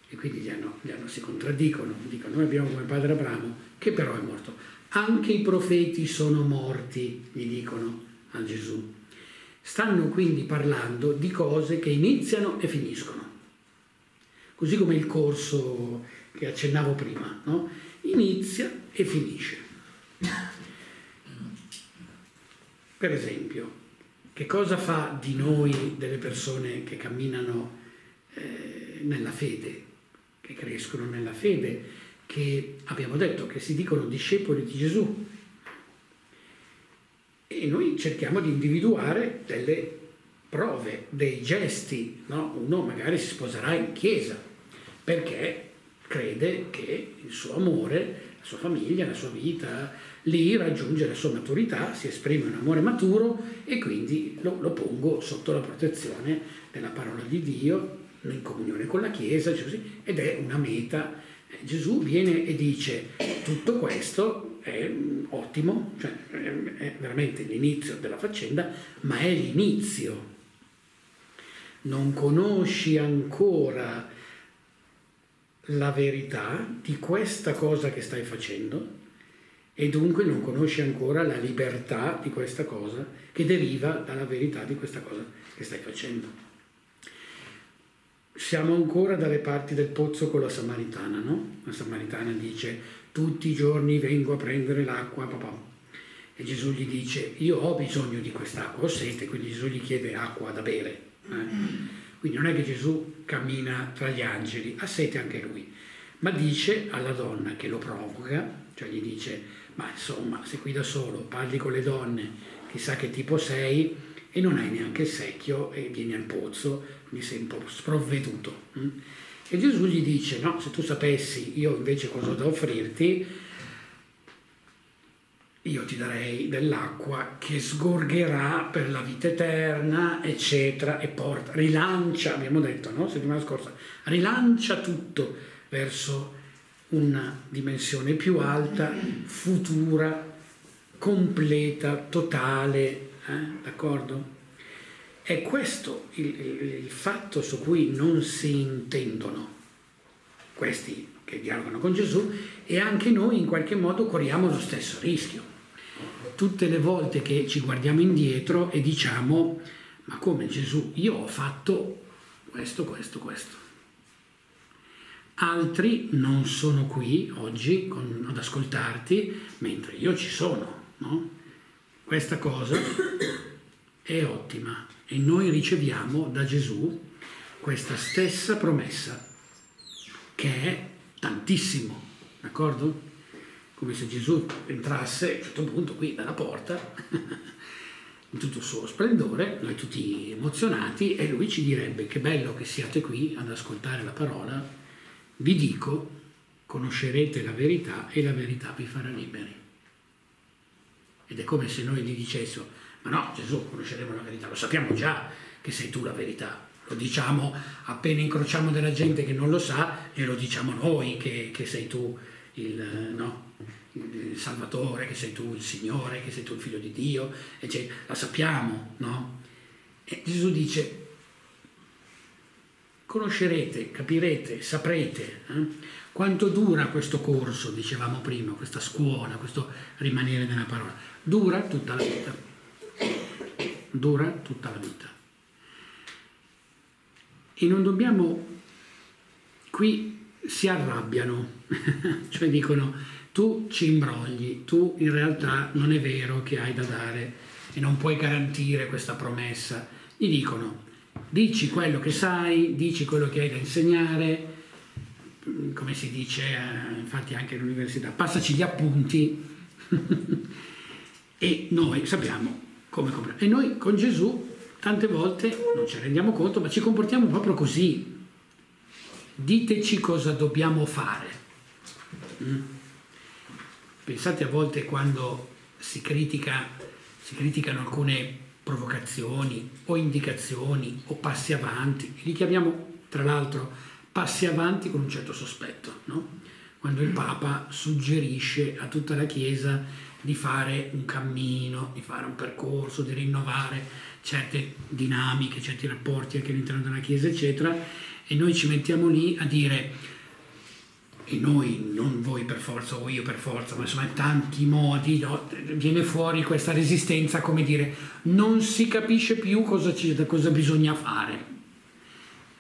E quindi gli hanno, gli hanno, si contraddicono, dicono noi abbiamo come padre Abramo, che però è morto. Anche i profeti sono morti, gli dicono a Gesù. Stanno quindi parlando di cose che iniziano e finiscono. Così come il corso che accennavo prima, no? inizia e finisce. Per esempio, che cosa fa di noi delle persone che camminano eh, nella fede, che crescono nella fede, che abbiamo detto che si dicono discepoli di Gesù? E noi cerchiamo di individuare delle prove, dei gesti. No? Uno magari si sposerà in chiesa perché crede che il suo amore, la sua famiglia, la sua vita, lì raggiunge la sua maturità, si esprime un amore maturo e quindi lo, lo pongo sotto la protezione della parola di Dio, in comunione con la Chiesa, così, ed è una meta. Gesù viene e dice tutto questo è ottimo, cioè è veramente l'inizio della faccenda, ma è l'inizio. Non conosci ancora la verità di questa cosa che stai facendo e dunque non conosci ancora la libertà di questa cosa che deriva dalla verità di questa cosa che stai facendo. Siamo ancora dalle parti del pozzo con la Samaritana, no? La Samaritana dice tutti i giorni vengo a prendere l'acqua, papà. E Gesù gli dice io ho bisogno di quest'acqua, ho sete, quindi Gesù gli chiede acqua da bere. Eh? Quindi non è che Gesù cammina tra gli angeli, ha sete anche lui, ma dice alla donna che lo provoca, cioè gli dice, ma insomma, sei qui da solo, parli con le donne, chissà che tipo sei, e non hai neanche il secchio e vieni al pozzo, mi sei un po' sprovveduto. Mm? E Gesù gli dice, no, se tu sapessi io invece cosa ho da offrirti, io ti darei dell'acqua che sgorgerà per la vita eterna, eccetera, e porta, rilancia, abbiamo detto, no? Settimana scorsa, rilancia tutto verso una dimensione più alta, futura, completa, totale, eh? d'accordo? È questo il, il, il fatto su cui non si intendono questi che dialogano con Gesù e anche noi in qualche modo corriamo lo stesso rischio. Tutte le volte che ci guardiamo indietro e diciamo ma come Gesù, io ho fatto questo, questo, questo. Altri non sono qui oggi con, ad ascoltarti mentre io ci sono. No? Questa cosa è ottima e noi riceviamo da Gesù questa stessa promessa che è tantissimo, d'accordo? Come se Gesù entrasse a un certo punto qui dalla porta in tutto il suo splendore, noi tutti emozionati, e lui ci direbbe che bello che siate qui ad ascoltare la parola, vi dico, conoscerete la verità e la verità vi farà liberi. Ed è come se noi gli dicessimo, ma no Gesù, conosceremo la verità, lo sappiamo già che sei tu la verità, lo diciamo appena incrociamo della gente che non lo sa e lo diciamo noi che, che sei tu il, no, il, Salvatore, che sei tu il Signore, che sei tu il Figlio di Dio, eccetera. la sappiamo, no? E Gesù dice, conoscerete, capirete, saprete eh? quanto dura questo corso, dicevamo prima, questa scuola, questo rimanere nella parola. Dura tutta la vita. Dura tutta la vita. E non dobbiamo, qui si arrabbiano, cioè dicono tu ci imbrogli, tu in realtà non è vero che hai da dare e non puoi garantire questa promessa. Gli dicono dici quello che sai, dici quello che hai da insegnare, come si dice eh, infatti anche all'università, passaci gli appunti e noi sappiamo come comprare. E noi con Gesù tante volte non ci rendiamo conto, ma ci comportiamo proprio così. Diteci cosa dobbiamo fare. Pensate a volte quando si, critica, si criticano alcune provocazioni o indicazioni o passi avanti, li chiamiamo tra l'altro passi avanti con un certo sospetto, no? quando il Papa suggerisce a tutta la Chiesa di fare un cammino, di fare un percorso, di rinnovare certe dinamiche, certi rapporti anche all'interno della Chiesa, eccetera, e noi ci mettiamo lì a dire e noi, non voi per forza o io per forza, ma insomma in tanti modi no? viene fuori questa resistenza, come dire, non si capisce più cosa, ci, cosa bisogna fare.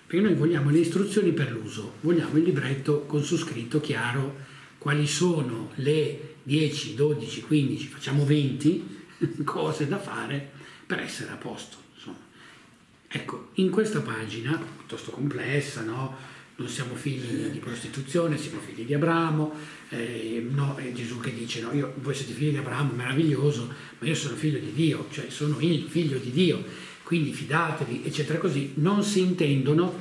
Perché noi vogliamo le istruzioni per l'uso, vogliamo il libretto con su scritto chiaro quali sono le 10, 12, 15, facciamo 20 cose da fare per essere a posto. Insomma. Ecco, in questa pagina, piuttosto complessa, no? Non siamo figli di prostituzione, siamo figli di Abramo, eh, no, è Gesù che dice, no, io, voi siete figli di Abramo, meraviglioso, ma io sono figlio di Dio, cioè sono il figlio di Dio, quindi fidatevi, eccetera così, non si intendono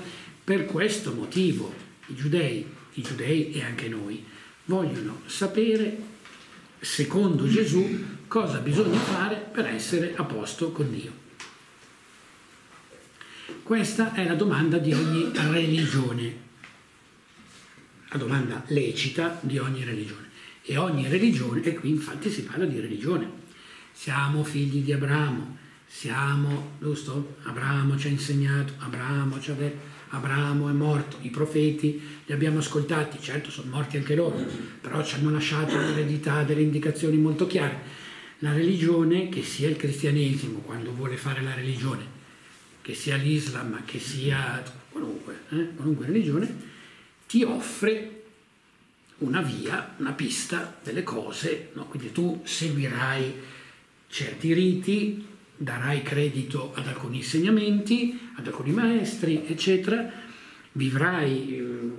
per questo motivo. I giudei, i giudei e anche noi, vogliono sapere, secondo Gesù, cosa bisogna fare per essere a posto con Dio. Questa è la domanda di ogni religione la domanda lecita di ogni religione. E ogni religione, e qui infatti si parla di religione, siamo figli di Abramo, siamo, giusto? Abramo ci ha insegnato, Abramo ci ha detto, Abramo è morto, i profeti li abbiamo ascoltati, certo sono morti anche loro, però ci hanno lasciato l'eredità delle indicazioni molto chiare. La religione, che sia il cristianesimo quando vuole fare la religione, che sia l'Islam, che sia qualunque, eh, qualunque religione, ti offre una via, una pista delle cose, no? quindi tu seguirai certi riti, darai credito ad alcuni insegnamenti, ad alcuni maestri, eccetera, vivrai eh,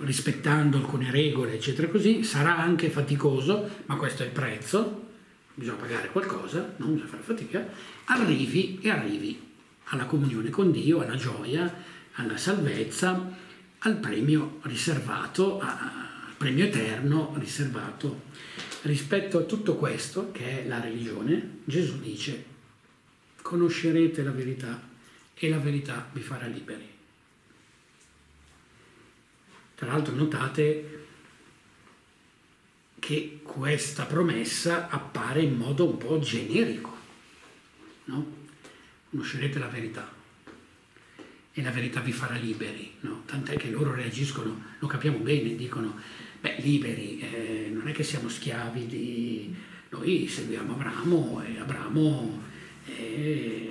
rispettando alcune regole, eccetera, così, sarà anche faticoso, ma questo è il prezzo, bisogna pagare qualcosa, non bisogna fare fatica, arrivi e arrivi alla comunione con Dio, alla gioia, alla salvezza, al premio riservato, al premio eterno riservato. Rispetto a tutto questo, che è la religione, Gesù dice, conoscerete la verità e la verità vi farà liberi. Tra l'altro notate che questa promessa appare in modo un po' generico, no? Conoscerete la verità e la verità vi farà liberi, no? tant'è che loro reagiscono, lo capiamo bene, dicono, beh, liberi, eh, non è che siamo schiavi di... Noi seguiamo Abramo e Abramo è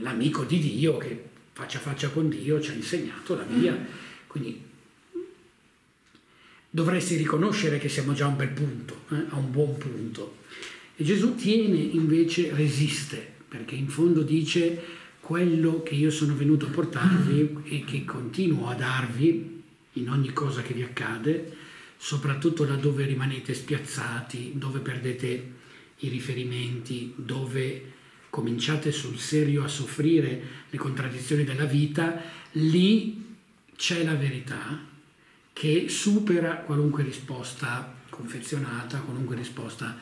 l'amico di Dio che faccia a faccia con Dio ci ha insegnato la via, quindi dovresti riconoscere che siamo già a un bel punto, eh? a un buon punto. E Gesù tiene invece, resiste, perché in fondo dice quello che io sono venuto a portarvi e che continuo a darvi in ogni cosa che vi accade, soprattutto laddove rimanete spiazzati, dove perdete i riferimenti, dove cominciate sul serio a soffrire le contraddizioni della vita, lì c'è la verità che supera qualunque risposta confezionata, qualunque risposta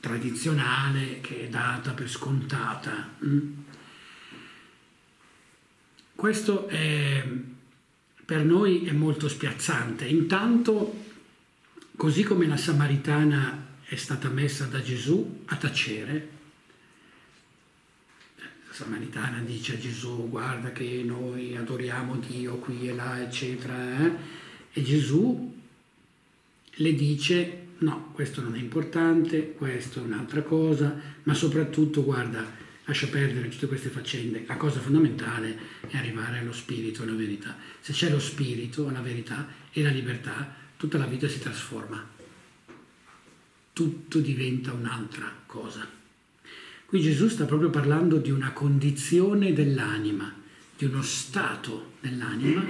tradizionale che è data per scontata. Questo è, per noi è molto spiazzante. Intanto, così come la Samaritana è stata messa da Gesù a tacere, la Samaritana dice a Gesù guarda che noi adoriamo Dio qui e là, eccetera, eh? e Gesù le dice no, questo non è importante, questo è un'altra cosa, ma soprattutto guarda, lascia perdere tutte queste faccende, la cosa fondamentale è arrivare allo spirito alla verità. Se c'è lo spirito, la verità e la libertà, tutta la vita si trasforma, tutto diventa un'altra cosa. Qui Gesù sta proprio parlando di una condizione dell'anima, di uno stato dell'anima,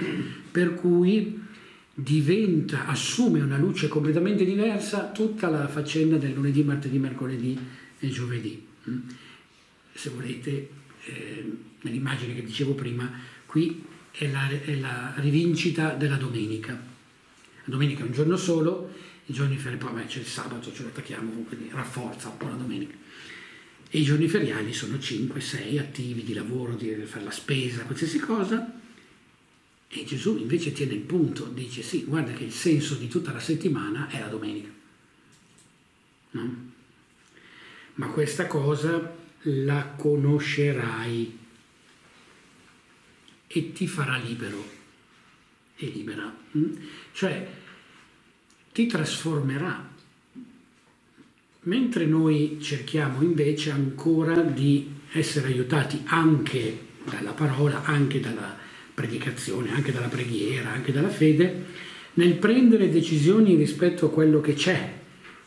per cui diventa, assume una luce completamente diversa tutta la faccenda del lunedì, martedì, mercoledì e giovedì se volete, eh, nell'immagine che dicevo prima, qui è la, è la, rivincita della domenica. La domenica è un giorno solo, i giorni feriali, poi c'è il sabato, ce lo attacchiamo, quindi rafforza un po' la domenica. E i giorni feriali sono 5, 6 attivi di lavoro, di fare la spesa, qualsiasi cosa. E Gesù invece tiene il punto, dice sì, guarda che il senso di tutta la settimana è la domenica. No? Ma questa cosa la conoscerai e ti farà libero e libera. Mm? Cioè ti trasformerà. Mentre noi cerchiamo invece ancora di essere aiutati anche dalla parola, anche dalla predicazione, anche dalla preghiera, anche dalla fede, nel prendere decisioni rispetto a quello che c'è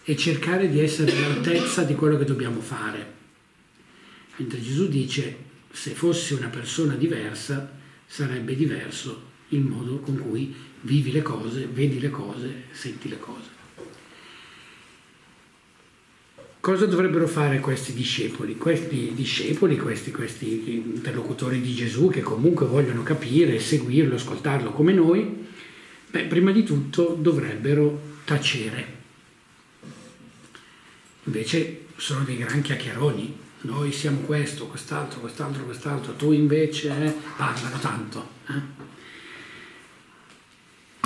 e cercare di essere all'altezza di quello che dobbiamo fare. Mentre Gesù dice, se fossi una persona diversa, sarebbe diverso il modo con cui vivi le cose, vedi le cose, senti le cose. Cosa dovrebbero fare questi discepoli? Questi discepoli, questi, questi interlocutori di Gesù che comunque vogliono capire, seguirlo, ascoltarlo come noi, beh, prima di tutto dovrebbero tacere. Invece sono dei gran chiacchieroni, noi siamo questo, quest'altro, quest'altro, quest'altro, tu invece eh, parlano tanto. Eh?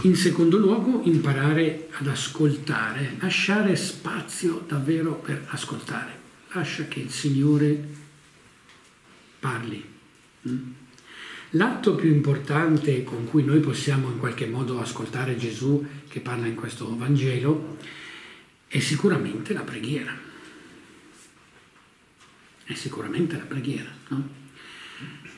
In secondo luogo imparare ad ascoltare, lasciare spazio davvero per ascoltare. Lascia che il Signore parli. Mm? L'atto più importante con cui noi possiamo in qualche modo ascoltare Gesù che parla in questo Vangelo è sicuramente la preghiera è sicuramente la preghiera, no?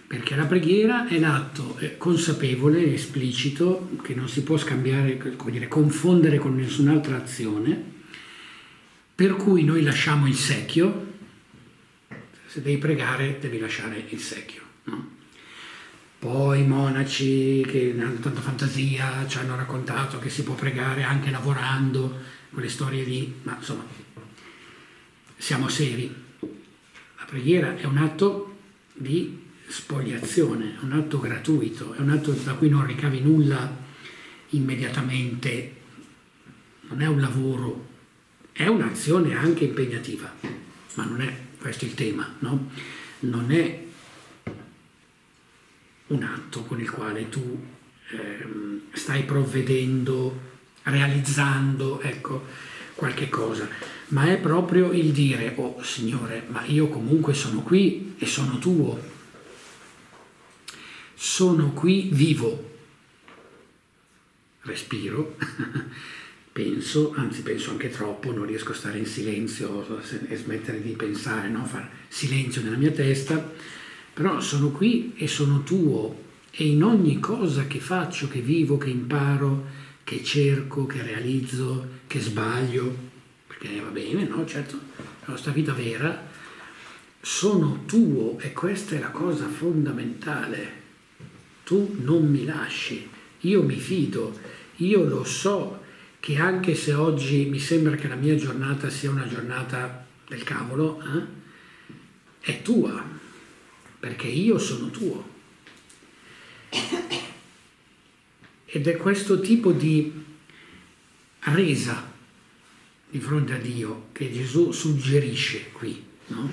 Perché la preghiera è l'atto consapevole, esplicito, che non si può scambiare, come dire, confondere con nessun'altra azione, per cui noi lasciamo il secchio, se devi pregare devi lasciare il secchio. No? Poi i monaci che hanno tanta fantasia ci hanno raccontato che si può pregare anche lavorando, quelle storie lì, ma insomma, siamo seri, preghiera è un atto di spoliazione, è un atto gratuito, è un atto da cui non ricavi nulla immediatamente, non è un lavoro, è un'azione anche impegnativa, ma non è questo il tema, no? Non è un atto con il quale tu eh, stai provvedendo, realizzando, ecco, qualche cosa ma è proprio il dire, oh Signore, ma io comunque sono qui e sono tuo. sono qui vivo, respiro, penso, anzi penso anche troppo, non riesco a stare in silenzio e smettere di pensare, no? fare silenzio nella mia testa, però sono qui e sono tuo e in ogni cosa che faccio, che vivo, che imparo, che cerco, che realizzo, che sbaglio, perché va bene, no? Certo, la nostra vita vera, sono tuo e questa è la cosa fondamentale. Tu non mi lasci, io mi fido, io lo so che anche se oggi mi sembra che la mia giornata sia una giornata del cavolo, eh, è tua, perché io sono tuo. Ed è questo tipo di resa di fronte a Dio che Gesù suggerisce qui, no?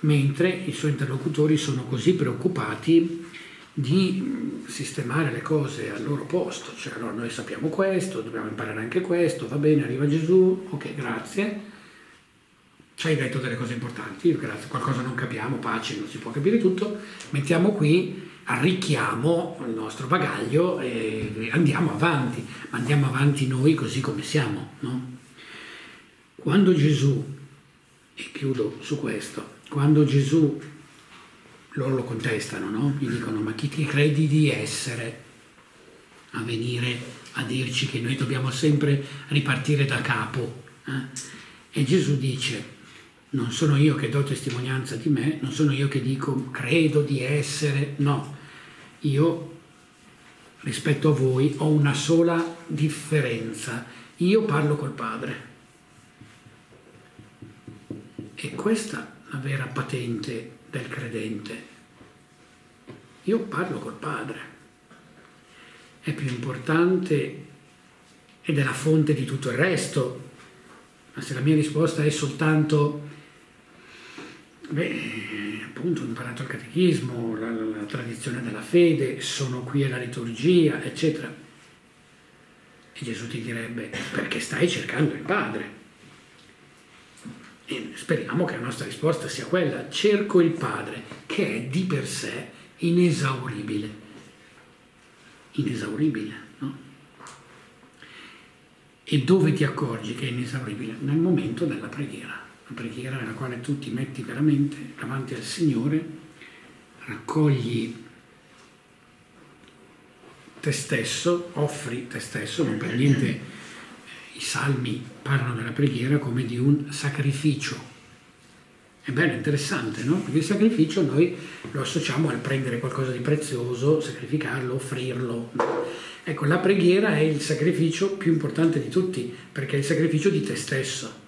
mentre i suoi interlocutori sono così preoccupati di sistemare le cose al loro posto, cioè allora noi sappiamo questo, dobbiamo imparare anche questo, va bene, arriva Gesù, ok, grazie, ci hai detto delle cose importanti, grazie, qualcosa non capiamo, pace, non si può capire tutto, mettiamo qui, arricchiamo il nostro bagaglio e andiamo avanti, ma andiamo avanti noi così come siamo. No? Quando Gesù, e chiudo su questo, quando Gesù, loro lo contestano, no? gli dicono ma chi ti credi di essere a venire a dirci che noi dobbiamo sempre ripartire da capo? Eh? E Gesù dice, non sono io che do testimonianza di me, non sono io che dico credo di essere, no, io rispetto a voi ho una sola differenza, io parlo col Padre. E questa è la vera patente del credente. Io parlo col Padre. È più importante ed è la fonte di tutto il resto. Ma se la mia risposta è soltanto Beh, appunto ho imparato il catechismo, la, la, la, tradizione della fede, sono qui alla liturgia, eccetera. E Gesù ti direbbe, perché stai cercando il Padre? E speriamo che la nostra risposta sia quella, cerco il Padre, che è di per sé inesauribile. Inesauribile, no? E dove ti accorgi che è inesauribile? Nel momento della preghiera una preghiera nella quale tu ti metti veramente davanti al Signore, raccogli te stesso, offri te stesso, non per niente i salmi parlano della preghiera come di un sacrificio. È bello, interessante, no? Perché il sacrificio noi lo associamo al prendere qualcosa di prezioso, sacrificarlo, offrirlo. Ecco, la preghiera è il sacrificio più importante di tutti, perché è il sacrificio di te stesso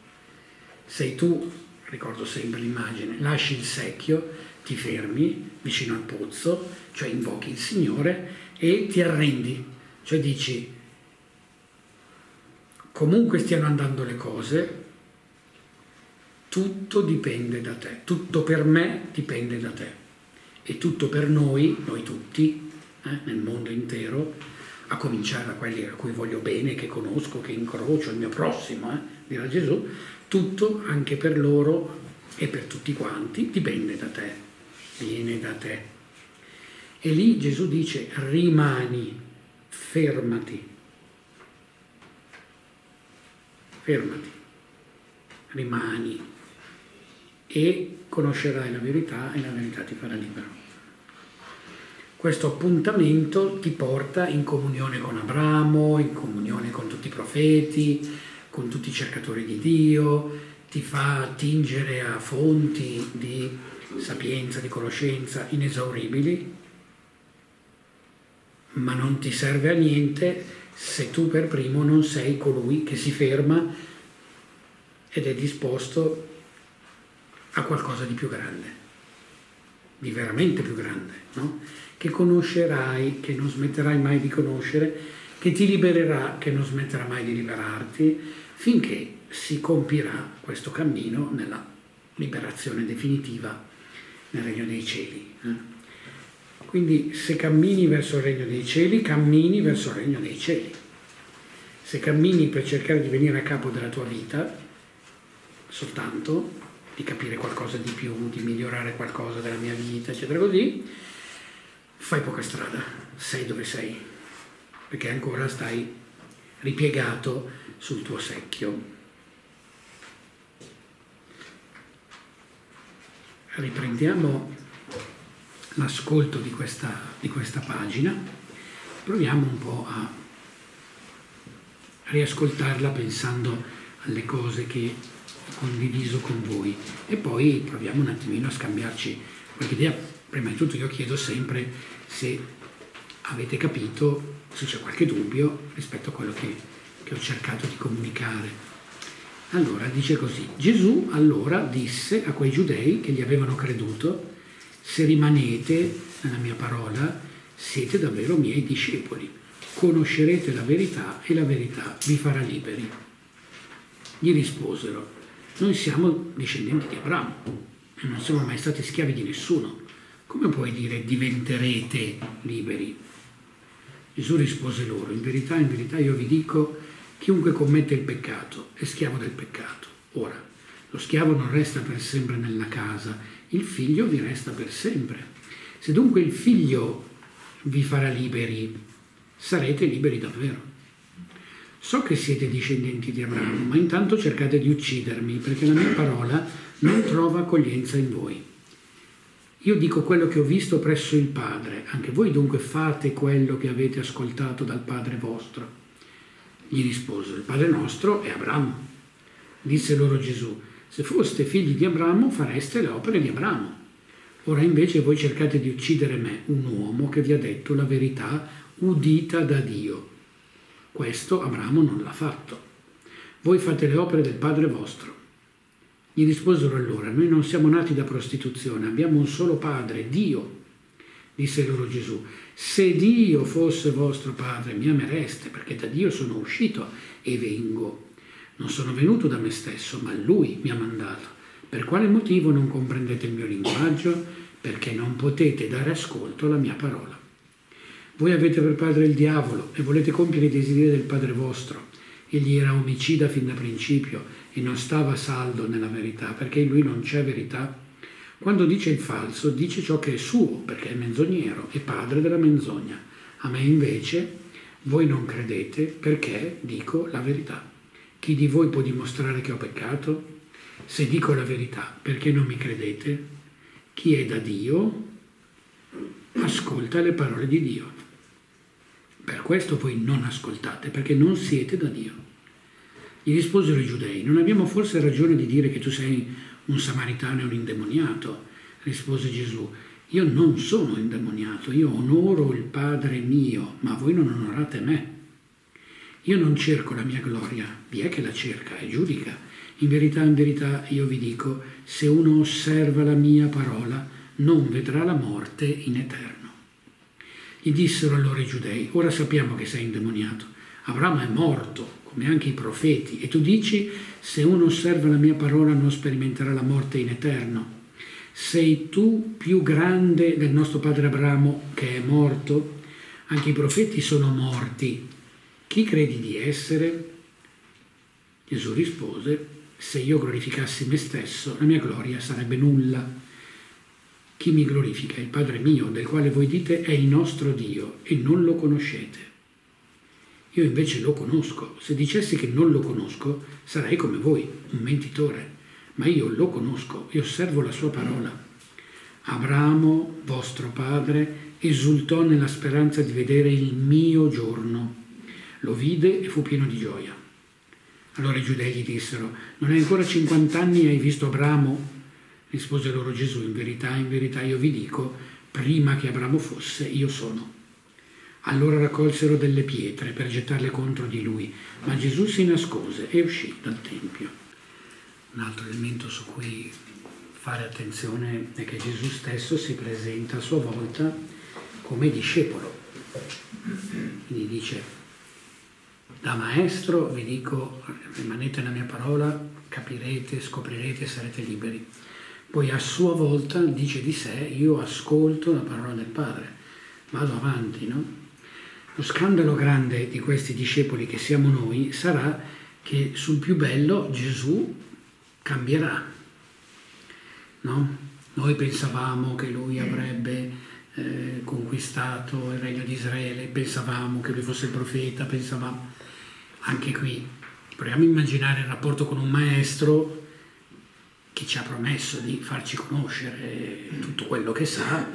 sei tu, ricordo sempre l'immagine, lasci il secchio, ti fermi vicino al pozzo, cioè invochi il Signore e ti arrendi, cioè dici comunque stiano andando le cose, tutto dipende da te, tutto per me dipende da te e tutto per noi, noi tutti, eh, nel mondo intero, a cominciare da quelli a cui voglio bene, che conosco, che incrocio, il mio prossimo, eh, dirà Gesù, tutto anche per loro e per tutti quanti dipende da te, viene da te. E lì Gesù dice rimani, fermati, fermati, rimani e conoscerai la verità e la verità ti farà libero. Questo appuntamento ti porta in comunione con Abramo, in comunione con tutti i profeti, con tutti i cercatori di Dio, ti fa attingere a fonti di sapienza, di conoscenza inesauribili, ma non ti serve a niente se tu per primo non sei colui che si ferma ed è disposto a qualcosa di più grande, di veramente più grande, no? che conoscerai, che non smetterai mai di conoscere che ti libererà, che non smetterà mai di liberarti, finché si compirà questo cammino nella liberazione definitiva nel regno dei cieli. Eh. Quindi se cammini verso il regno dei cieli, cammini verso il regno dei cieli. Se cammini per cercare di venire a capo della tua vita, soltanto di capire qualcosa di più, di migliorare qualcosa della mia vita, eccetera così, fai poca strada, sei dove sei, perché ancora stai ripiegato sul tuo secchio. Riprendiamo l'ascolto di questa, di questa pagina, proviamo un po' a riascoltarla pensando alle cose che ho condiviso con voi e poi proviamo un attimino a scambiarci qualche idea. Prima di tutto io chiedo sempre se avete capito, se c'è qualche dubbio rispetto a quello che, che ho cercato di comunicare. Allora dice così, Gesù allora disse a quei giudei che gli avevano creduto, se rimanete nella mia parola, siete davvero miei discepoli. Conoscerete la verità e la verità vi farà liberi. Gli risposero, noi siamo discendenti di Abramo e non siamo mai stati schiavi di nessuno. Come puoi dire diventerete liberi? Gesù rispose loro, in verità, in verità io vi dico, chiunque commette il peccato è schiavo del peccato. Ora, lo schiavo non resta per sempre nella casa il figlio vi resta per sempre. Se dunque il figlio vi farà liberi, sarete liberi davvero. So che siete discendenti di Abramo, ma intanto cercate di uccidermi perché la mia parola non trova accoglienza in voi. Io dico quello che ho visto presso il Padre, anche voi dunque fate quello che avete ascoltato dal Padre vostro. Gli rispose, il Padre nostro è Abramo. Disse loro Gesù, se foste figli di Abramo fareste le opere di Abramo. Ora invece voi cercate di uccidere me, un uomo che vi ha detto la verità udita da Dio. Questo Abramo non l'ha fatto. Voi fate le opere del Padre vostro. Gli risposero allora, noi non siamo nati da prostituzione, abbiamo un solo Padre, Dio. Disse loro Gesù, se Dio fosse vostro Padre mi amereste, perché da Dio sono uscito e vengo. Non sono venuto da me stesso, ma Lui mi ha mandato. Per quale motivo non comprendete il mio linguaggio? Perché non potete dare ascolto alla mia parola. Voi avete per padre il diavolo e volete compiere i desideri del padre vostro. Egli era omicida fin da principio e non stava saldo nella verità, perché in lui non c'è verità. Quando dice il falso, dice ciò che è suo, perché è menzognero e padre della menzogna. A me invece voi non credete perché dico la verità. Chi di voi può dimostrare che ho peccato? Se dico la verità, perché non mi credete? Chi è da Dio ascolta le parole di Dio. Per questo voi non ascoltate, perché non siete da Dio. Gli risposero i giudei, non abbiamo forse ragione di dire che tu sei un samaritano e un indemoniato? Rispose Gesù, io non sono indemoniato, io onoro il Padre mio, ma voi non onorate me. Io non cerco la mia gloria, vi è che la cerca e giudica. In verità, in verità, io vi dico, se uno osserva la mia parola, non vedrà la morte in eterno. Gli dissero allora i giudei, ora sappiamo che sei indemoniato. Abramo è morto, come anche i profeti, e tu dici, se uno osserva la mia parola non sperimenterà la morte in eterno. Sei tu più grande del nostro padre Abramo che è morto? Anche i profeti sono morti chi credi di essere? Gesù rispose, se io glorificassi me stesso, la mia gloria sarebbe nulla. Chi mi glorifica? Il Padre mio, del quale voi dite è il nostro Dio e non lo conoscete. Io invece lo conosco. Se dicessi che non lo conosco, sarei come voi, un mentitore. Ma io lo conosco e osservo la sua parola. Abramo, vostro padre, esultò nella speranza di vedere il mio giorno lo vide e fu pieno di gioia. Allora i giudei gli dissero, non hai ancora 50 anni e hai visto Abramo? Rispose loro Gesù, in verità, in verità io vi dico, prima che Abramo fosse, io sono. Allora raccolsero delle pietre per gettarle contro di lui, ma Gesù si nascose e uscì dal Tempio. Un altro elemento su cui fare attenzione è che Gesù stesso si presenta a sua volta come discepolo. Quindi dice, da maestro vi dico, rimanete nella mia parola, capirete, scoprirete, sarete liberi. Poi a sua volta dice di sé, io ascolto la parola del Padre, vado avanti, no? Lo scandalo grande di questi discepoli che siamo noi sarà che sul più bello Gesù cambierà, no? Noi pensavamo che lui avrebbe eh, conquistato il regno di Israele, pensavamo che lui fosse il profeta, pensavamo anche qui. Proviamo a immaginare il rapporto con un maestro che ci ha promesso di farci conoscere tutto quello che sa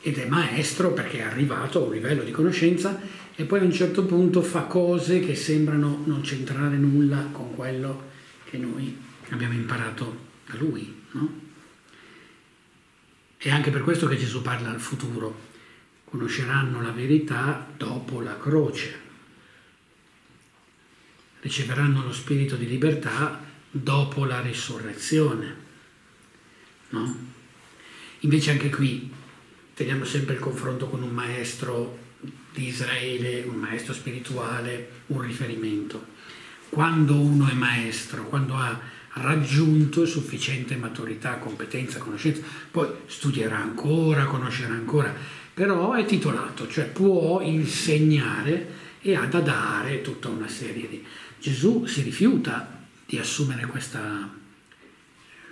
ed è maestro perché è arrivato a un livello di conoscenza e poi a un certo punto fa cose che sembrano non c'entrare nulla con quello che noi abbiamo imparato da lui. No? È anche per questo che Gesù parla al futuro. Conosceranno la verità dopo la croce. Riceveranno lo spirito di libertà dopo la risurrezione. No? Invece anche qui teniamo sempre il confronto con un maestro di Israele, un maestro spirituale, un riferimento. Quando uno è maestro, quando ha raggiunto sufficiente maturità, competenza, conoscenza, poi studierà ancora, conoscerà ancora, però è titolato, cioè può insegnare e ha da dare tutta una serie di... Gesù si rifiuta di assumere questa,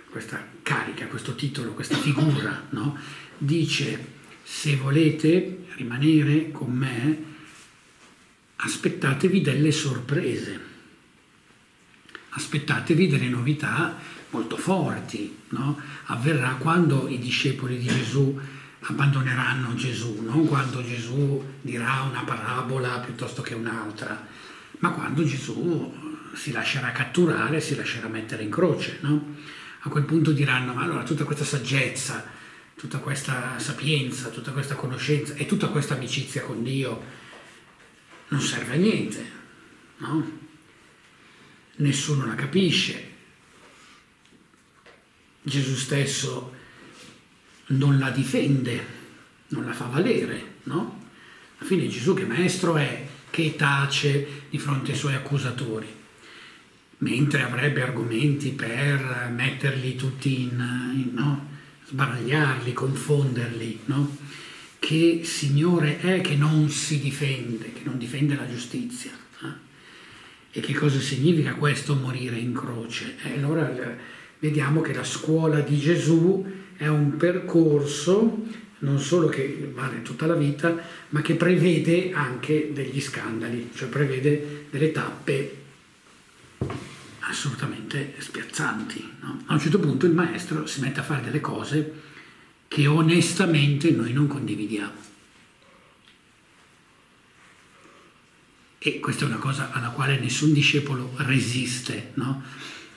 questa carica, questo titolo, questa figura, no? dice se volete rimanere con me aspettatevi delle sorprese aspettatevi delle novità molto forti. No? Avverrà quando i discepoli di Gesù abbandoneranno Gesù, non quando Gesù dirà una parabola piuttosto che un'altra, ma quando Gesù si lascerà catturare, si lascerà mettere in croce. No? A quel punto diranno, ma allora tutta questa saggezza, tutta questa sapienza, tutta questa conoscenza e tutta questa amicizia con Dio non serve a niente. No? nessuno la capisce. Gesù stesso non la difende, non la fa valere, no? Alla fine Gesù che maestro è, che tace di fronte ai suoi accusatori, mentre avrebbe argomenti per metterli tutti in, in no? sbaragliarli, confonderli, no? Che Signore è che non si difende, che non difende la giustizia. E che cosa significa questo morire in croce? E allora eh, vediamo che la scuola di Gesù è un percorso non solo che vale tutta la vita, ma che prevede anche degli scandali, cioè prevede delle tappe assolutamente spiazzanti. No? A un certo punto il maestro si mette a fare delle cose che onestamente noi non condividiamo. E questa è una cosa alla quale nessun discepolo resiste, no?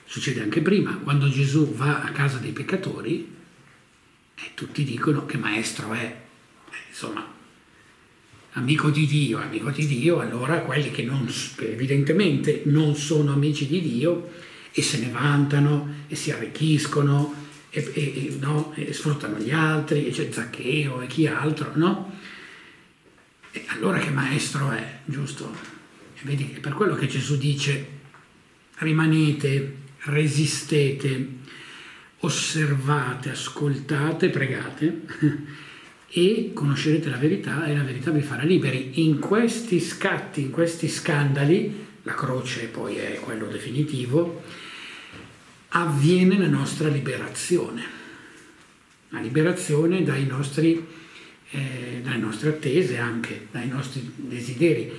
Succede anche prima, quando Gesù va a casa dei peccatori, eh, tutti dicono che maestro è, eh, insomma, amico di Dio, amico di Dio, allora quelli che, non, che evidentemente non sono amici di Dio e se ne vantano e si arricchiscono e, e, no? e sfruttano gli altri, e c'è Zaccheo e chi altro, no? E allora che maestro è, giusto? Vedi, è per quello che Gesù dice rimanete, resistete, osservate, ascoltate, pregate e conoscerete la verità e la verità vi farà liberi. In questi scatti, in questi scandali, la croce poi è quello definitivo, avviene la nostra liberazione, la liberazione dai nostri, eh, dalle nostre attese anche, dai nostri desideri.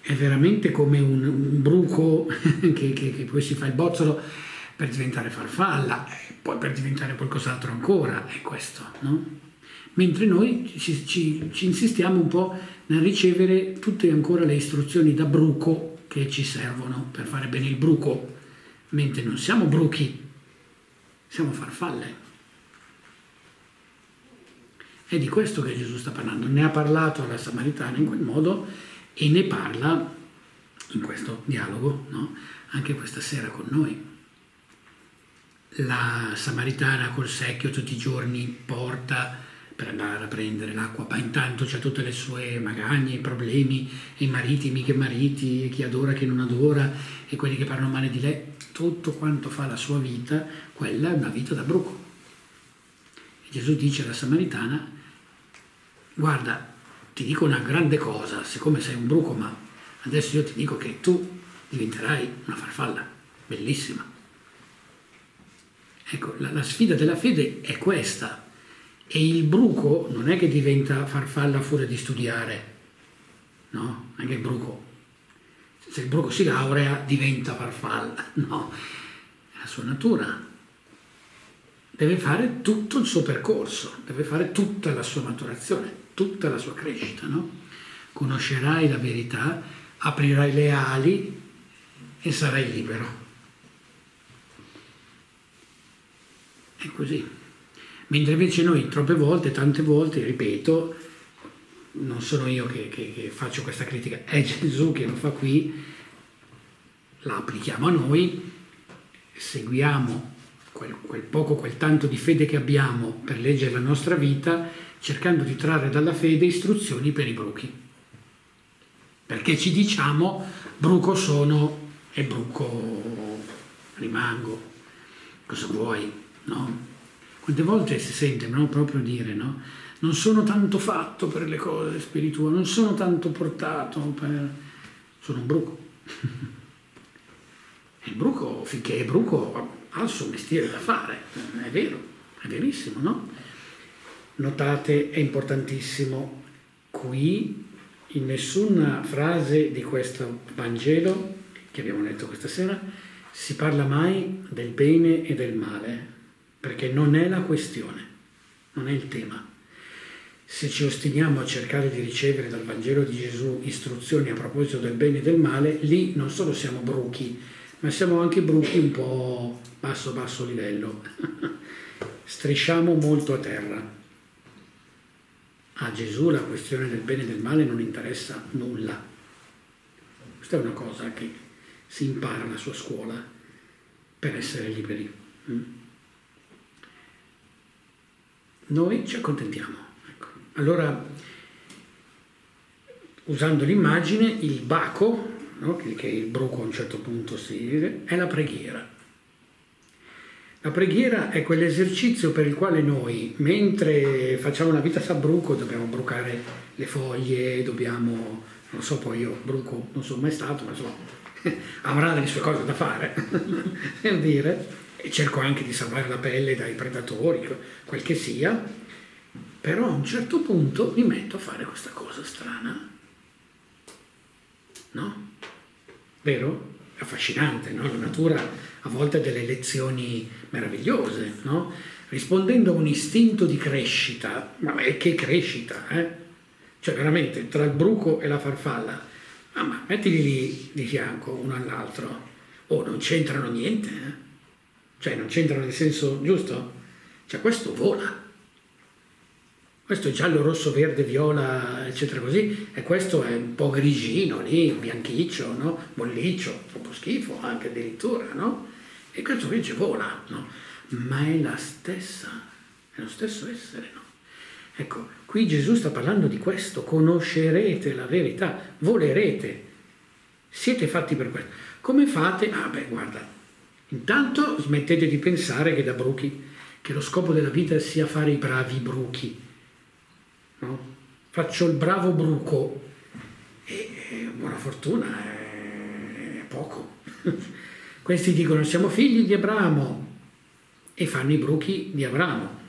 È veramente come un, un bruco che, che, che, poi si fa il bozzolo per diventare farfalla, poi per diventare qualcos'altro ancora, è questo, no? Mentre noi ci, ci, ci insistiamo un po' nel ricevere tutte ancora le istruzioni da bruco che ci servono per fare bene il bruco, mentre non siamo bruchi, siamo farfalle. È di questo che Gesù sta parlando. Ne ha parlato alla Samaritana in quel modo e ne parla in questo dialogo no? anche questa sera con noi. La Samaritana col secchio tutti i giorni porta per andare a prendere l'acqua, ma intanto c'ha tutte le sue magagne, i problemi, i mariti, mica mariti, chi adora, chi non adora, e quelli che parlano male di lei, tutto quanto fa la sua vita, quella è una vita da bruco. E Gesù dice alla Samaritana, guarda, ti dico una grande cosa, siccome sei un bruco, ma adesso io ti dico che tu diventerai una farfalla, bellissima. Ecco, la, la sfida della fede è questa. E il bruco non è che diventa farfalla fuori di studiare, no? Anche il bruco. Se il bruco si laurea diventa farfalla, no? È la sua natura. Deve fare tutto il suo percorso, deve fare tutta la sua maturazione, tutta la sua crescita, no? Conoscerai la verità, aprirai le ali e sarai libero. È così. Mentre invece noi troppe volte, tante volte, ripeto, non sono io che, che, che faccio questa critica, è Gesù che lo fa qui, la applichiamo a noi, seguiamo quel, quel, poco, quel tanto di fede che abbiamo per leggere la nostra vita, cercando di trarre dalla fede istruzioni per i bruchi. Perché ci diciamo bruco sono e bruco rimango, cosa vuoi, no? Quante volte si sente no? proprio dire, no? Non sono tanto fatto per le cose spirituali, non sono tanto portato per... Sono un bruco. il bruco, finché è bruco, ha il suo mestiere da fare, è vero, è verissimo, no? Notate, è importantissimo, qui in nessuna frase di questo Vangelo che abbiamo letto questa sera si parla mai del bene e del male, perché non è la questione, non è il tema. Se ci ostiniamo a cercare di ricevere dal Vangelo di Gesù istruzioni a proposito del bene e del male, lì non solo siamo bruchi, ma siamo anche bruchi un po' basso basso livello. Strisciamo molto a terra. A Gesù la questione del bene e del male non interessa nulla. Questa è una cosa che si impara alla sua scuola per essere liberi. Noi ci accontentiamo. Ecco. Allora, usando l'immagine, il baco, no? che il bruco a un certo punto si vede, è la preghiera. La preghiera è quell'esercizio per il quale noi, mentre facciamo una vita a bruco, dobbiamo brucare le foglie, dobbiamo, non so, poi io bruco non sono mai stato, ma insomma, avrà delle sue cose da fare, per dire, e cerco anche di salvare la pelle dai predatori, quel che sia, però a un certo punto mi metto a fare questa cosa strana. No? Vero? È affascinante, no? La natura a volte ha delle lezioni meravigliose, no? Rispondendo a un istinto di crescita, ma che crescita, eh? Cioè veramente tra il bruco e la farfalla, ah, ma mettili lì di fianco uno all'altro, oh, non c'entrano niente, eh? Cioè non c'entrano nel senso giusto? Cioè questo vola. Questo è giallo, rosso, verde, viola, eccetera così, e questo è un po' grigino lì, bianchiccio, no? Molliccio, troppo schifo anche addirittura, no? E questo invece vola, no? Ma è la stessa, è lo stesso essere, no? Ecco, qui Gesù sta parlando di questo, conoscerete la verità, volerete, siete fatti per questo. Come fate? Ah beh, guarda, Intanto smettete di pensare che da bruchi, che lo scopo della vita sia fare i bravi bruchi. No? Faccio il bravo bruco e, buona fortuna, è, è poco. Questi dicono siamo figli di Abramo e fanno i bruchi di Abramo.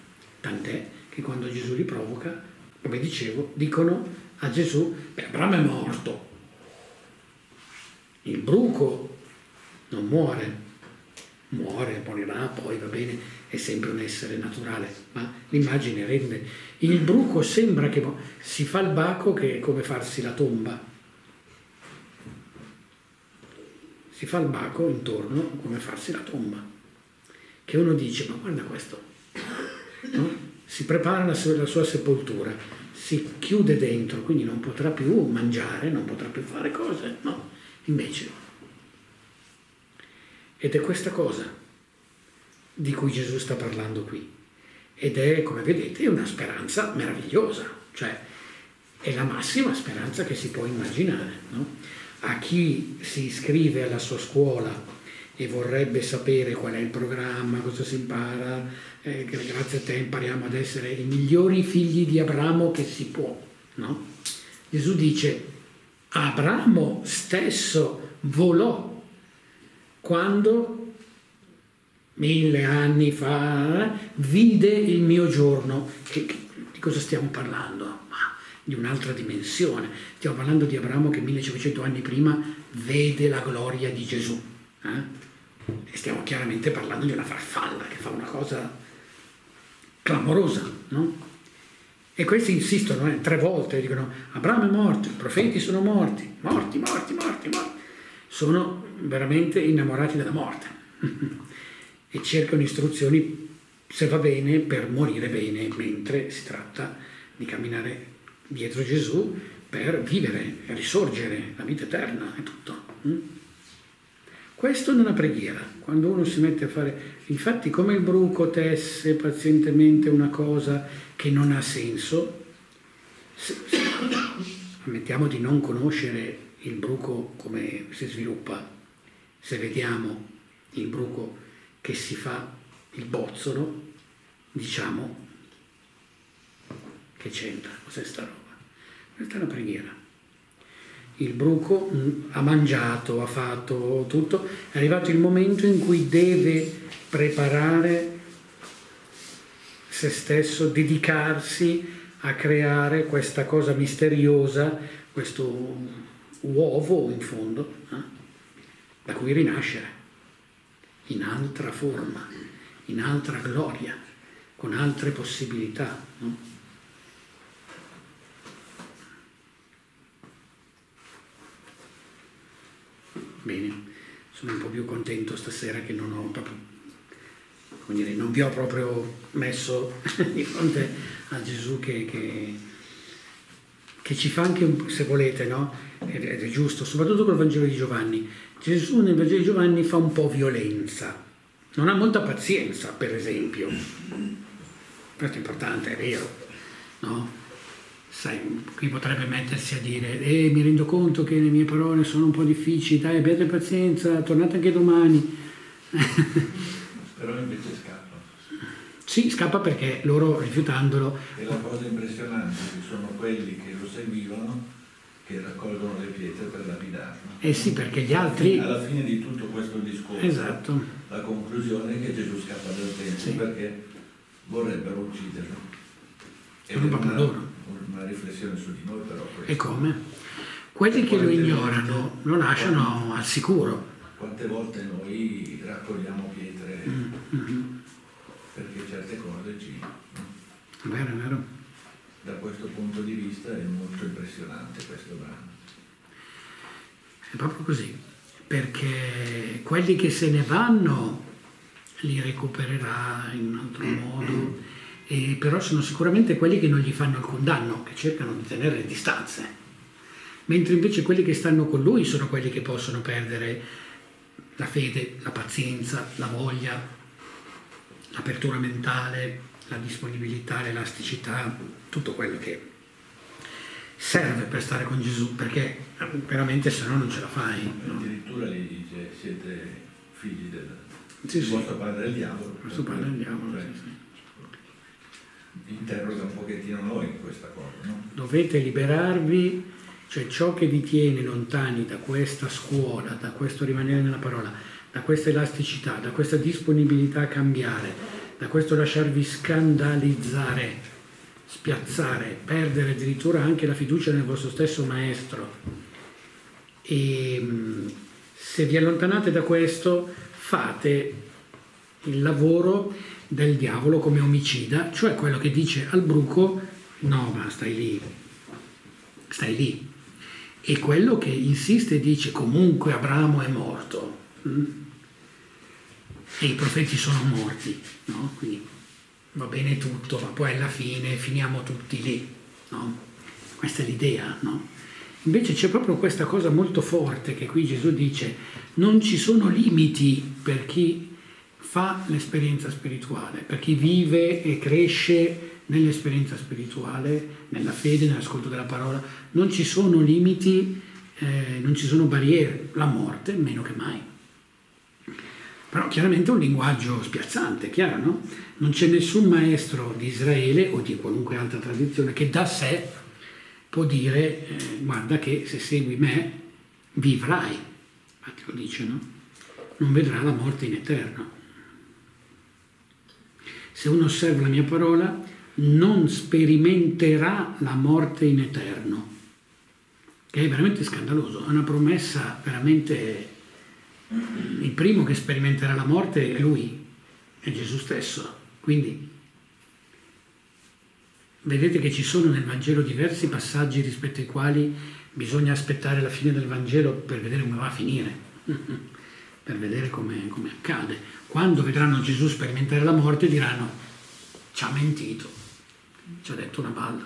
Tant'è che quando Gesù li provoca, come dicevo, dicono a Gesù, beh, Abramo è morto. Il bruco non muore, muore, morirà, poi va bene, è sempre un essere naturale, ma l'immagine rende. Il bruco sembra che si fa il baco che è come farsi la tomba. Si fa il baco intorno come farsi la tomba. Che uno dice, ma guarda questo, no? si prepara la sua, la sua sepoltura, si chiude dentro, quindi non potrà più mangiare, non potrà più fare cose, no? Invece ed è questa cosa di cui Gesù sta parlando qui. Ed è, come vedete, una speranza meravigliosa, cioè è la massima speranza che si può immaginare. No? A chi si iscrive alla sua scuola e vorrebbe sapere qual è il programma, cosa si impara, eh, grazie a te impariamo ad essere i migliori figli di Abramo che si può. No? Gesù dice, Abramo stesso volò quando mille anni fa, vide il mio giorno. Che, che, di cosa stiamo parlando? Ma di un'altra dimensione. Stiamo parlando di Abramo che 1500 anni prima vede la gloria di Gesù. Eh? E stiamo chiaramente parlando di una farfalla che fa una cosa clamorosa, no? E questi insistono eh, tre volte, dicono Abramo è morto, i profeti sono morti, morti, morti, morti, morti. Sono veramente innamorati della morte e cercano istruzioni, se va bene, per morire bene, mentre si tratta di camminare dietro Gesù per vivere, risorgere, la vita eterna e tutto. Mm? Questo una preghiera, quando uno si mette a fare, infatti come il bruco tesse pazientemente una cosa che non ha senso, se, se, ammettiamo di non conoscere il bruco come si sviluppa, se vediamo il bruco che si fa il bozzolo, diciamo che c'entra, cos'è sta roba? Questa è una preghiera il bruco mm, ha mangiato, ha fatto tutto, è arrivato il momento in cui deve preparare se stesso, dedicarsi a creare questa cosa misteriosa, questo uovo in fondo, eh, da cui rinascere in altra forma, in altra gloria, con altre possibilità. No? Bene, sono un po' più contento stasera che non ho proprio, come dire, non vi ho proprio messo di fronte a Gesù che, che, che ci fa anche, se volete, no? Ed è giusto, soprattutto col Vangelo di Giovanni. Gesù nel Vangelo di Giovanni fa un po' violenza, non ha molta pazienza, per esempio. Questo è importante, è vero, no? sai, qui potrebbe mettersi a dire, eh, mi rendo conto che le mie parole sono un po' difficili, dai, abbiate pazienza, tornate anche domani. Però invece scappa. Sì, scappa perché loro rifiutandolo... E la cosa impressionante che sono quelli che lo seguivano che raccolgono le pietre per lapidarlo. Eh sì, perché gli altri... Alla fine di tutto questo discorso, esatto. la conclusione è che Gesù scappa dal Tempio sì. perché vorrebbero ucciderlo. E rubano loro una riflessione su di noi però. Questo. E come? Quelli che lo ignorano lo lasciano al sicuro. Quante volte noi raccogliamo pietre mm-hmm. perché certe cose ci... Vero, è vero. Da questo punto di vista è molto impressionante questo brano. È proprio così, perché quelli che se ne vanno li recupererà in un altro modo e però sono sicuramente quelli che non gli fanno alcun danno, che cercano di tenere le distanze. Mentre invece quelli che stanno con lui sono quelli che possono perdere la fede, la pazienza, la voglia, l'apertura mentale, la disponibilità, l'elasticità, tutto quello che serve per stare con Gesù, perché veramente se no non ce la fai. No? Addirittura gli dice siete figli del sì, sì. vostro padre del diavolo. Vostro padre del diavolo, sì, sì interroga un pochettino noi questa cosa. No? Dovete liberarvi, cioè ciò che vi tiene lontani da questa scuola, da questo rimanere nella parola, da questa elasticità, da questa disponibilità a cambiare, da questo lasciarvi scandalizzare, spiazzare, perdere addirittura anche la fiducia nel vostro stesso maestro. E mm, se vi allontanate da questo, fate il lavoro del diavolo come omicida, cioè quello che dice al bruco no ma stai lì, stai lì. E quello che insiste e dice comunque Abramo è morto mm? E i profeti sono morti, no? quindi va bene tutto, ma poi alla fine finiamo tutti lì. No? Questa è l'idea. No? Invece c'è proprio questa cosa molto forte che qui Gesù dice, non ci sono limiti per chi fa l'esperienza spirituale, per chi vive e cresce nell'esperienza spirituale, nella fede, nell'ascolto della parola, non ci sono limiti, eh, non ci sono barriere, la morte meno che mai. Però chiaramente è un linguaggio spiazzante, chiaro, no? Non c'è nessun maestro di Israele o di qualunque altra tradizione che da sé può dire eh, guarda che se segui me vivrai, infatti lo dice, no? Non vedrà la morte in eterno. se uno osserva la mia parola, non sperimenterà la morte in eterno. Che è veramente scandaloso, è una promessa veramente... Il primo che sperimenterà la morte è lui, è Gesù stesso. Quindi vedete che ci sono nel Vangelo diversi passaggi rispetto ai quali bisogna aspettare la fine del Vangelo per vedere come va a finire, per vedere come, come accade. Quando vedranno Gesù sperimentare la morte diranno ci ha mentito, ci ha detto una balla,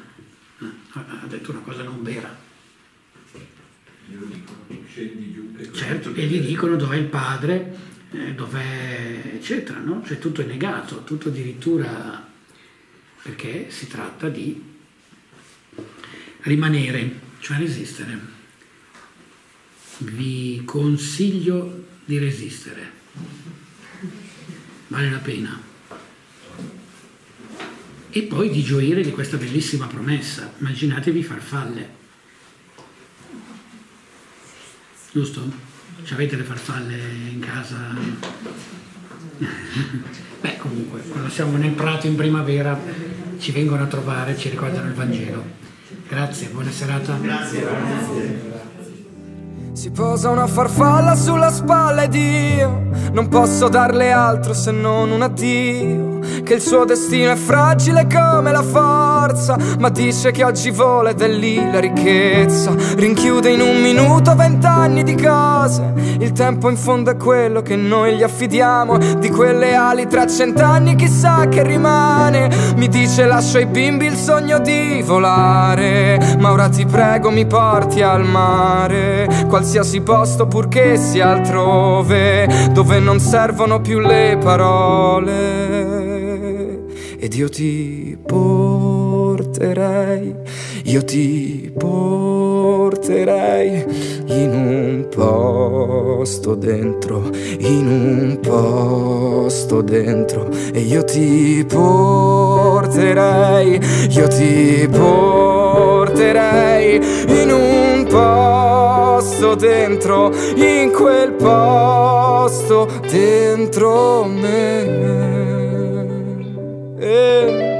eh, ha detto una cosa non vera. Certo, e gli dicono dov'è il padre, eh, dov'è, eccetera, no? Cioè tutto è negato, tutto addirittura perché si tratta di rimanere, cioè resistere. Vi consiglio di resistere, vale la pena. E poi di gioire di questa bellissima promessa, immaginatevi farfalle. Giusto? Ci avete le farfalle in casa? Beh, comunque, quando siamo nel prato in primavera ci vengono a trovare, ci ricordano il Vangelo. Grazie, buona serata. Grazie, grazie. Si posa una farfalla sulla spalla ed io non posso darle altro se non un addio. Che il suo destino è fragile come la forza, ma dice che oggi vola ed è lì la ricchezza. Rinchiude in un minuto vent'anni di cose. Il tempo in fondo è quello che noi gli affidiamo. Di quelle ali tra cent'anni chissà che rimane. Mi dice lascia ai bimbi il sogno di volare. Ma ora ti prego mi porti al mare. Qual qualsiasi posto purché sia altrove, dove non servono più le parole. Ed io ti porterei, io ti porterei in un posto dentro, in un posto dentro. E io ti porterei, io ti porterei in un posto dentro, in quel posto dentro me. Eh.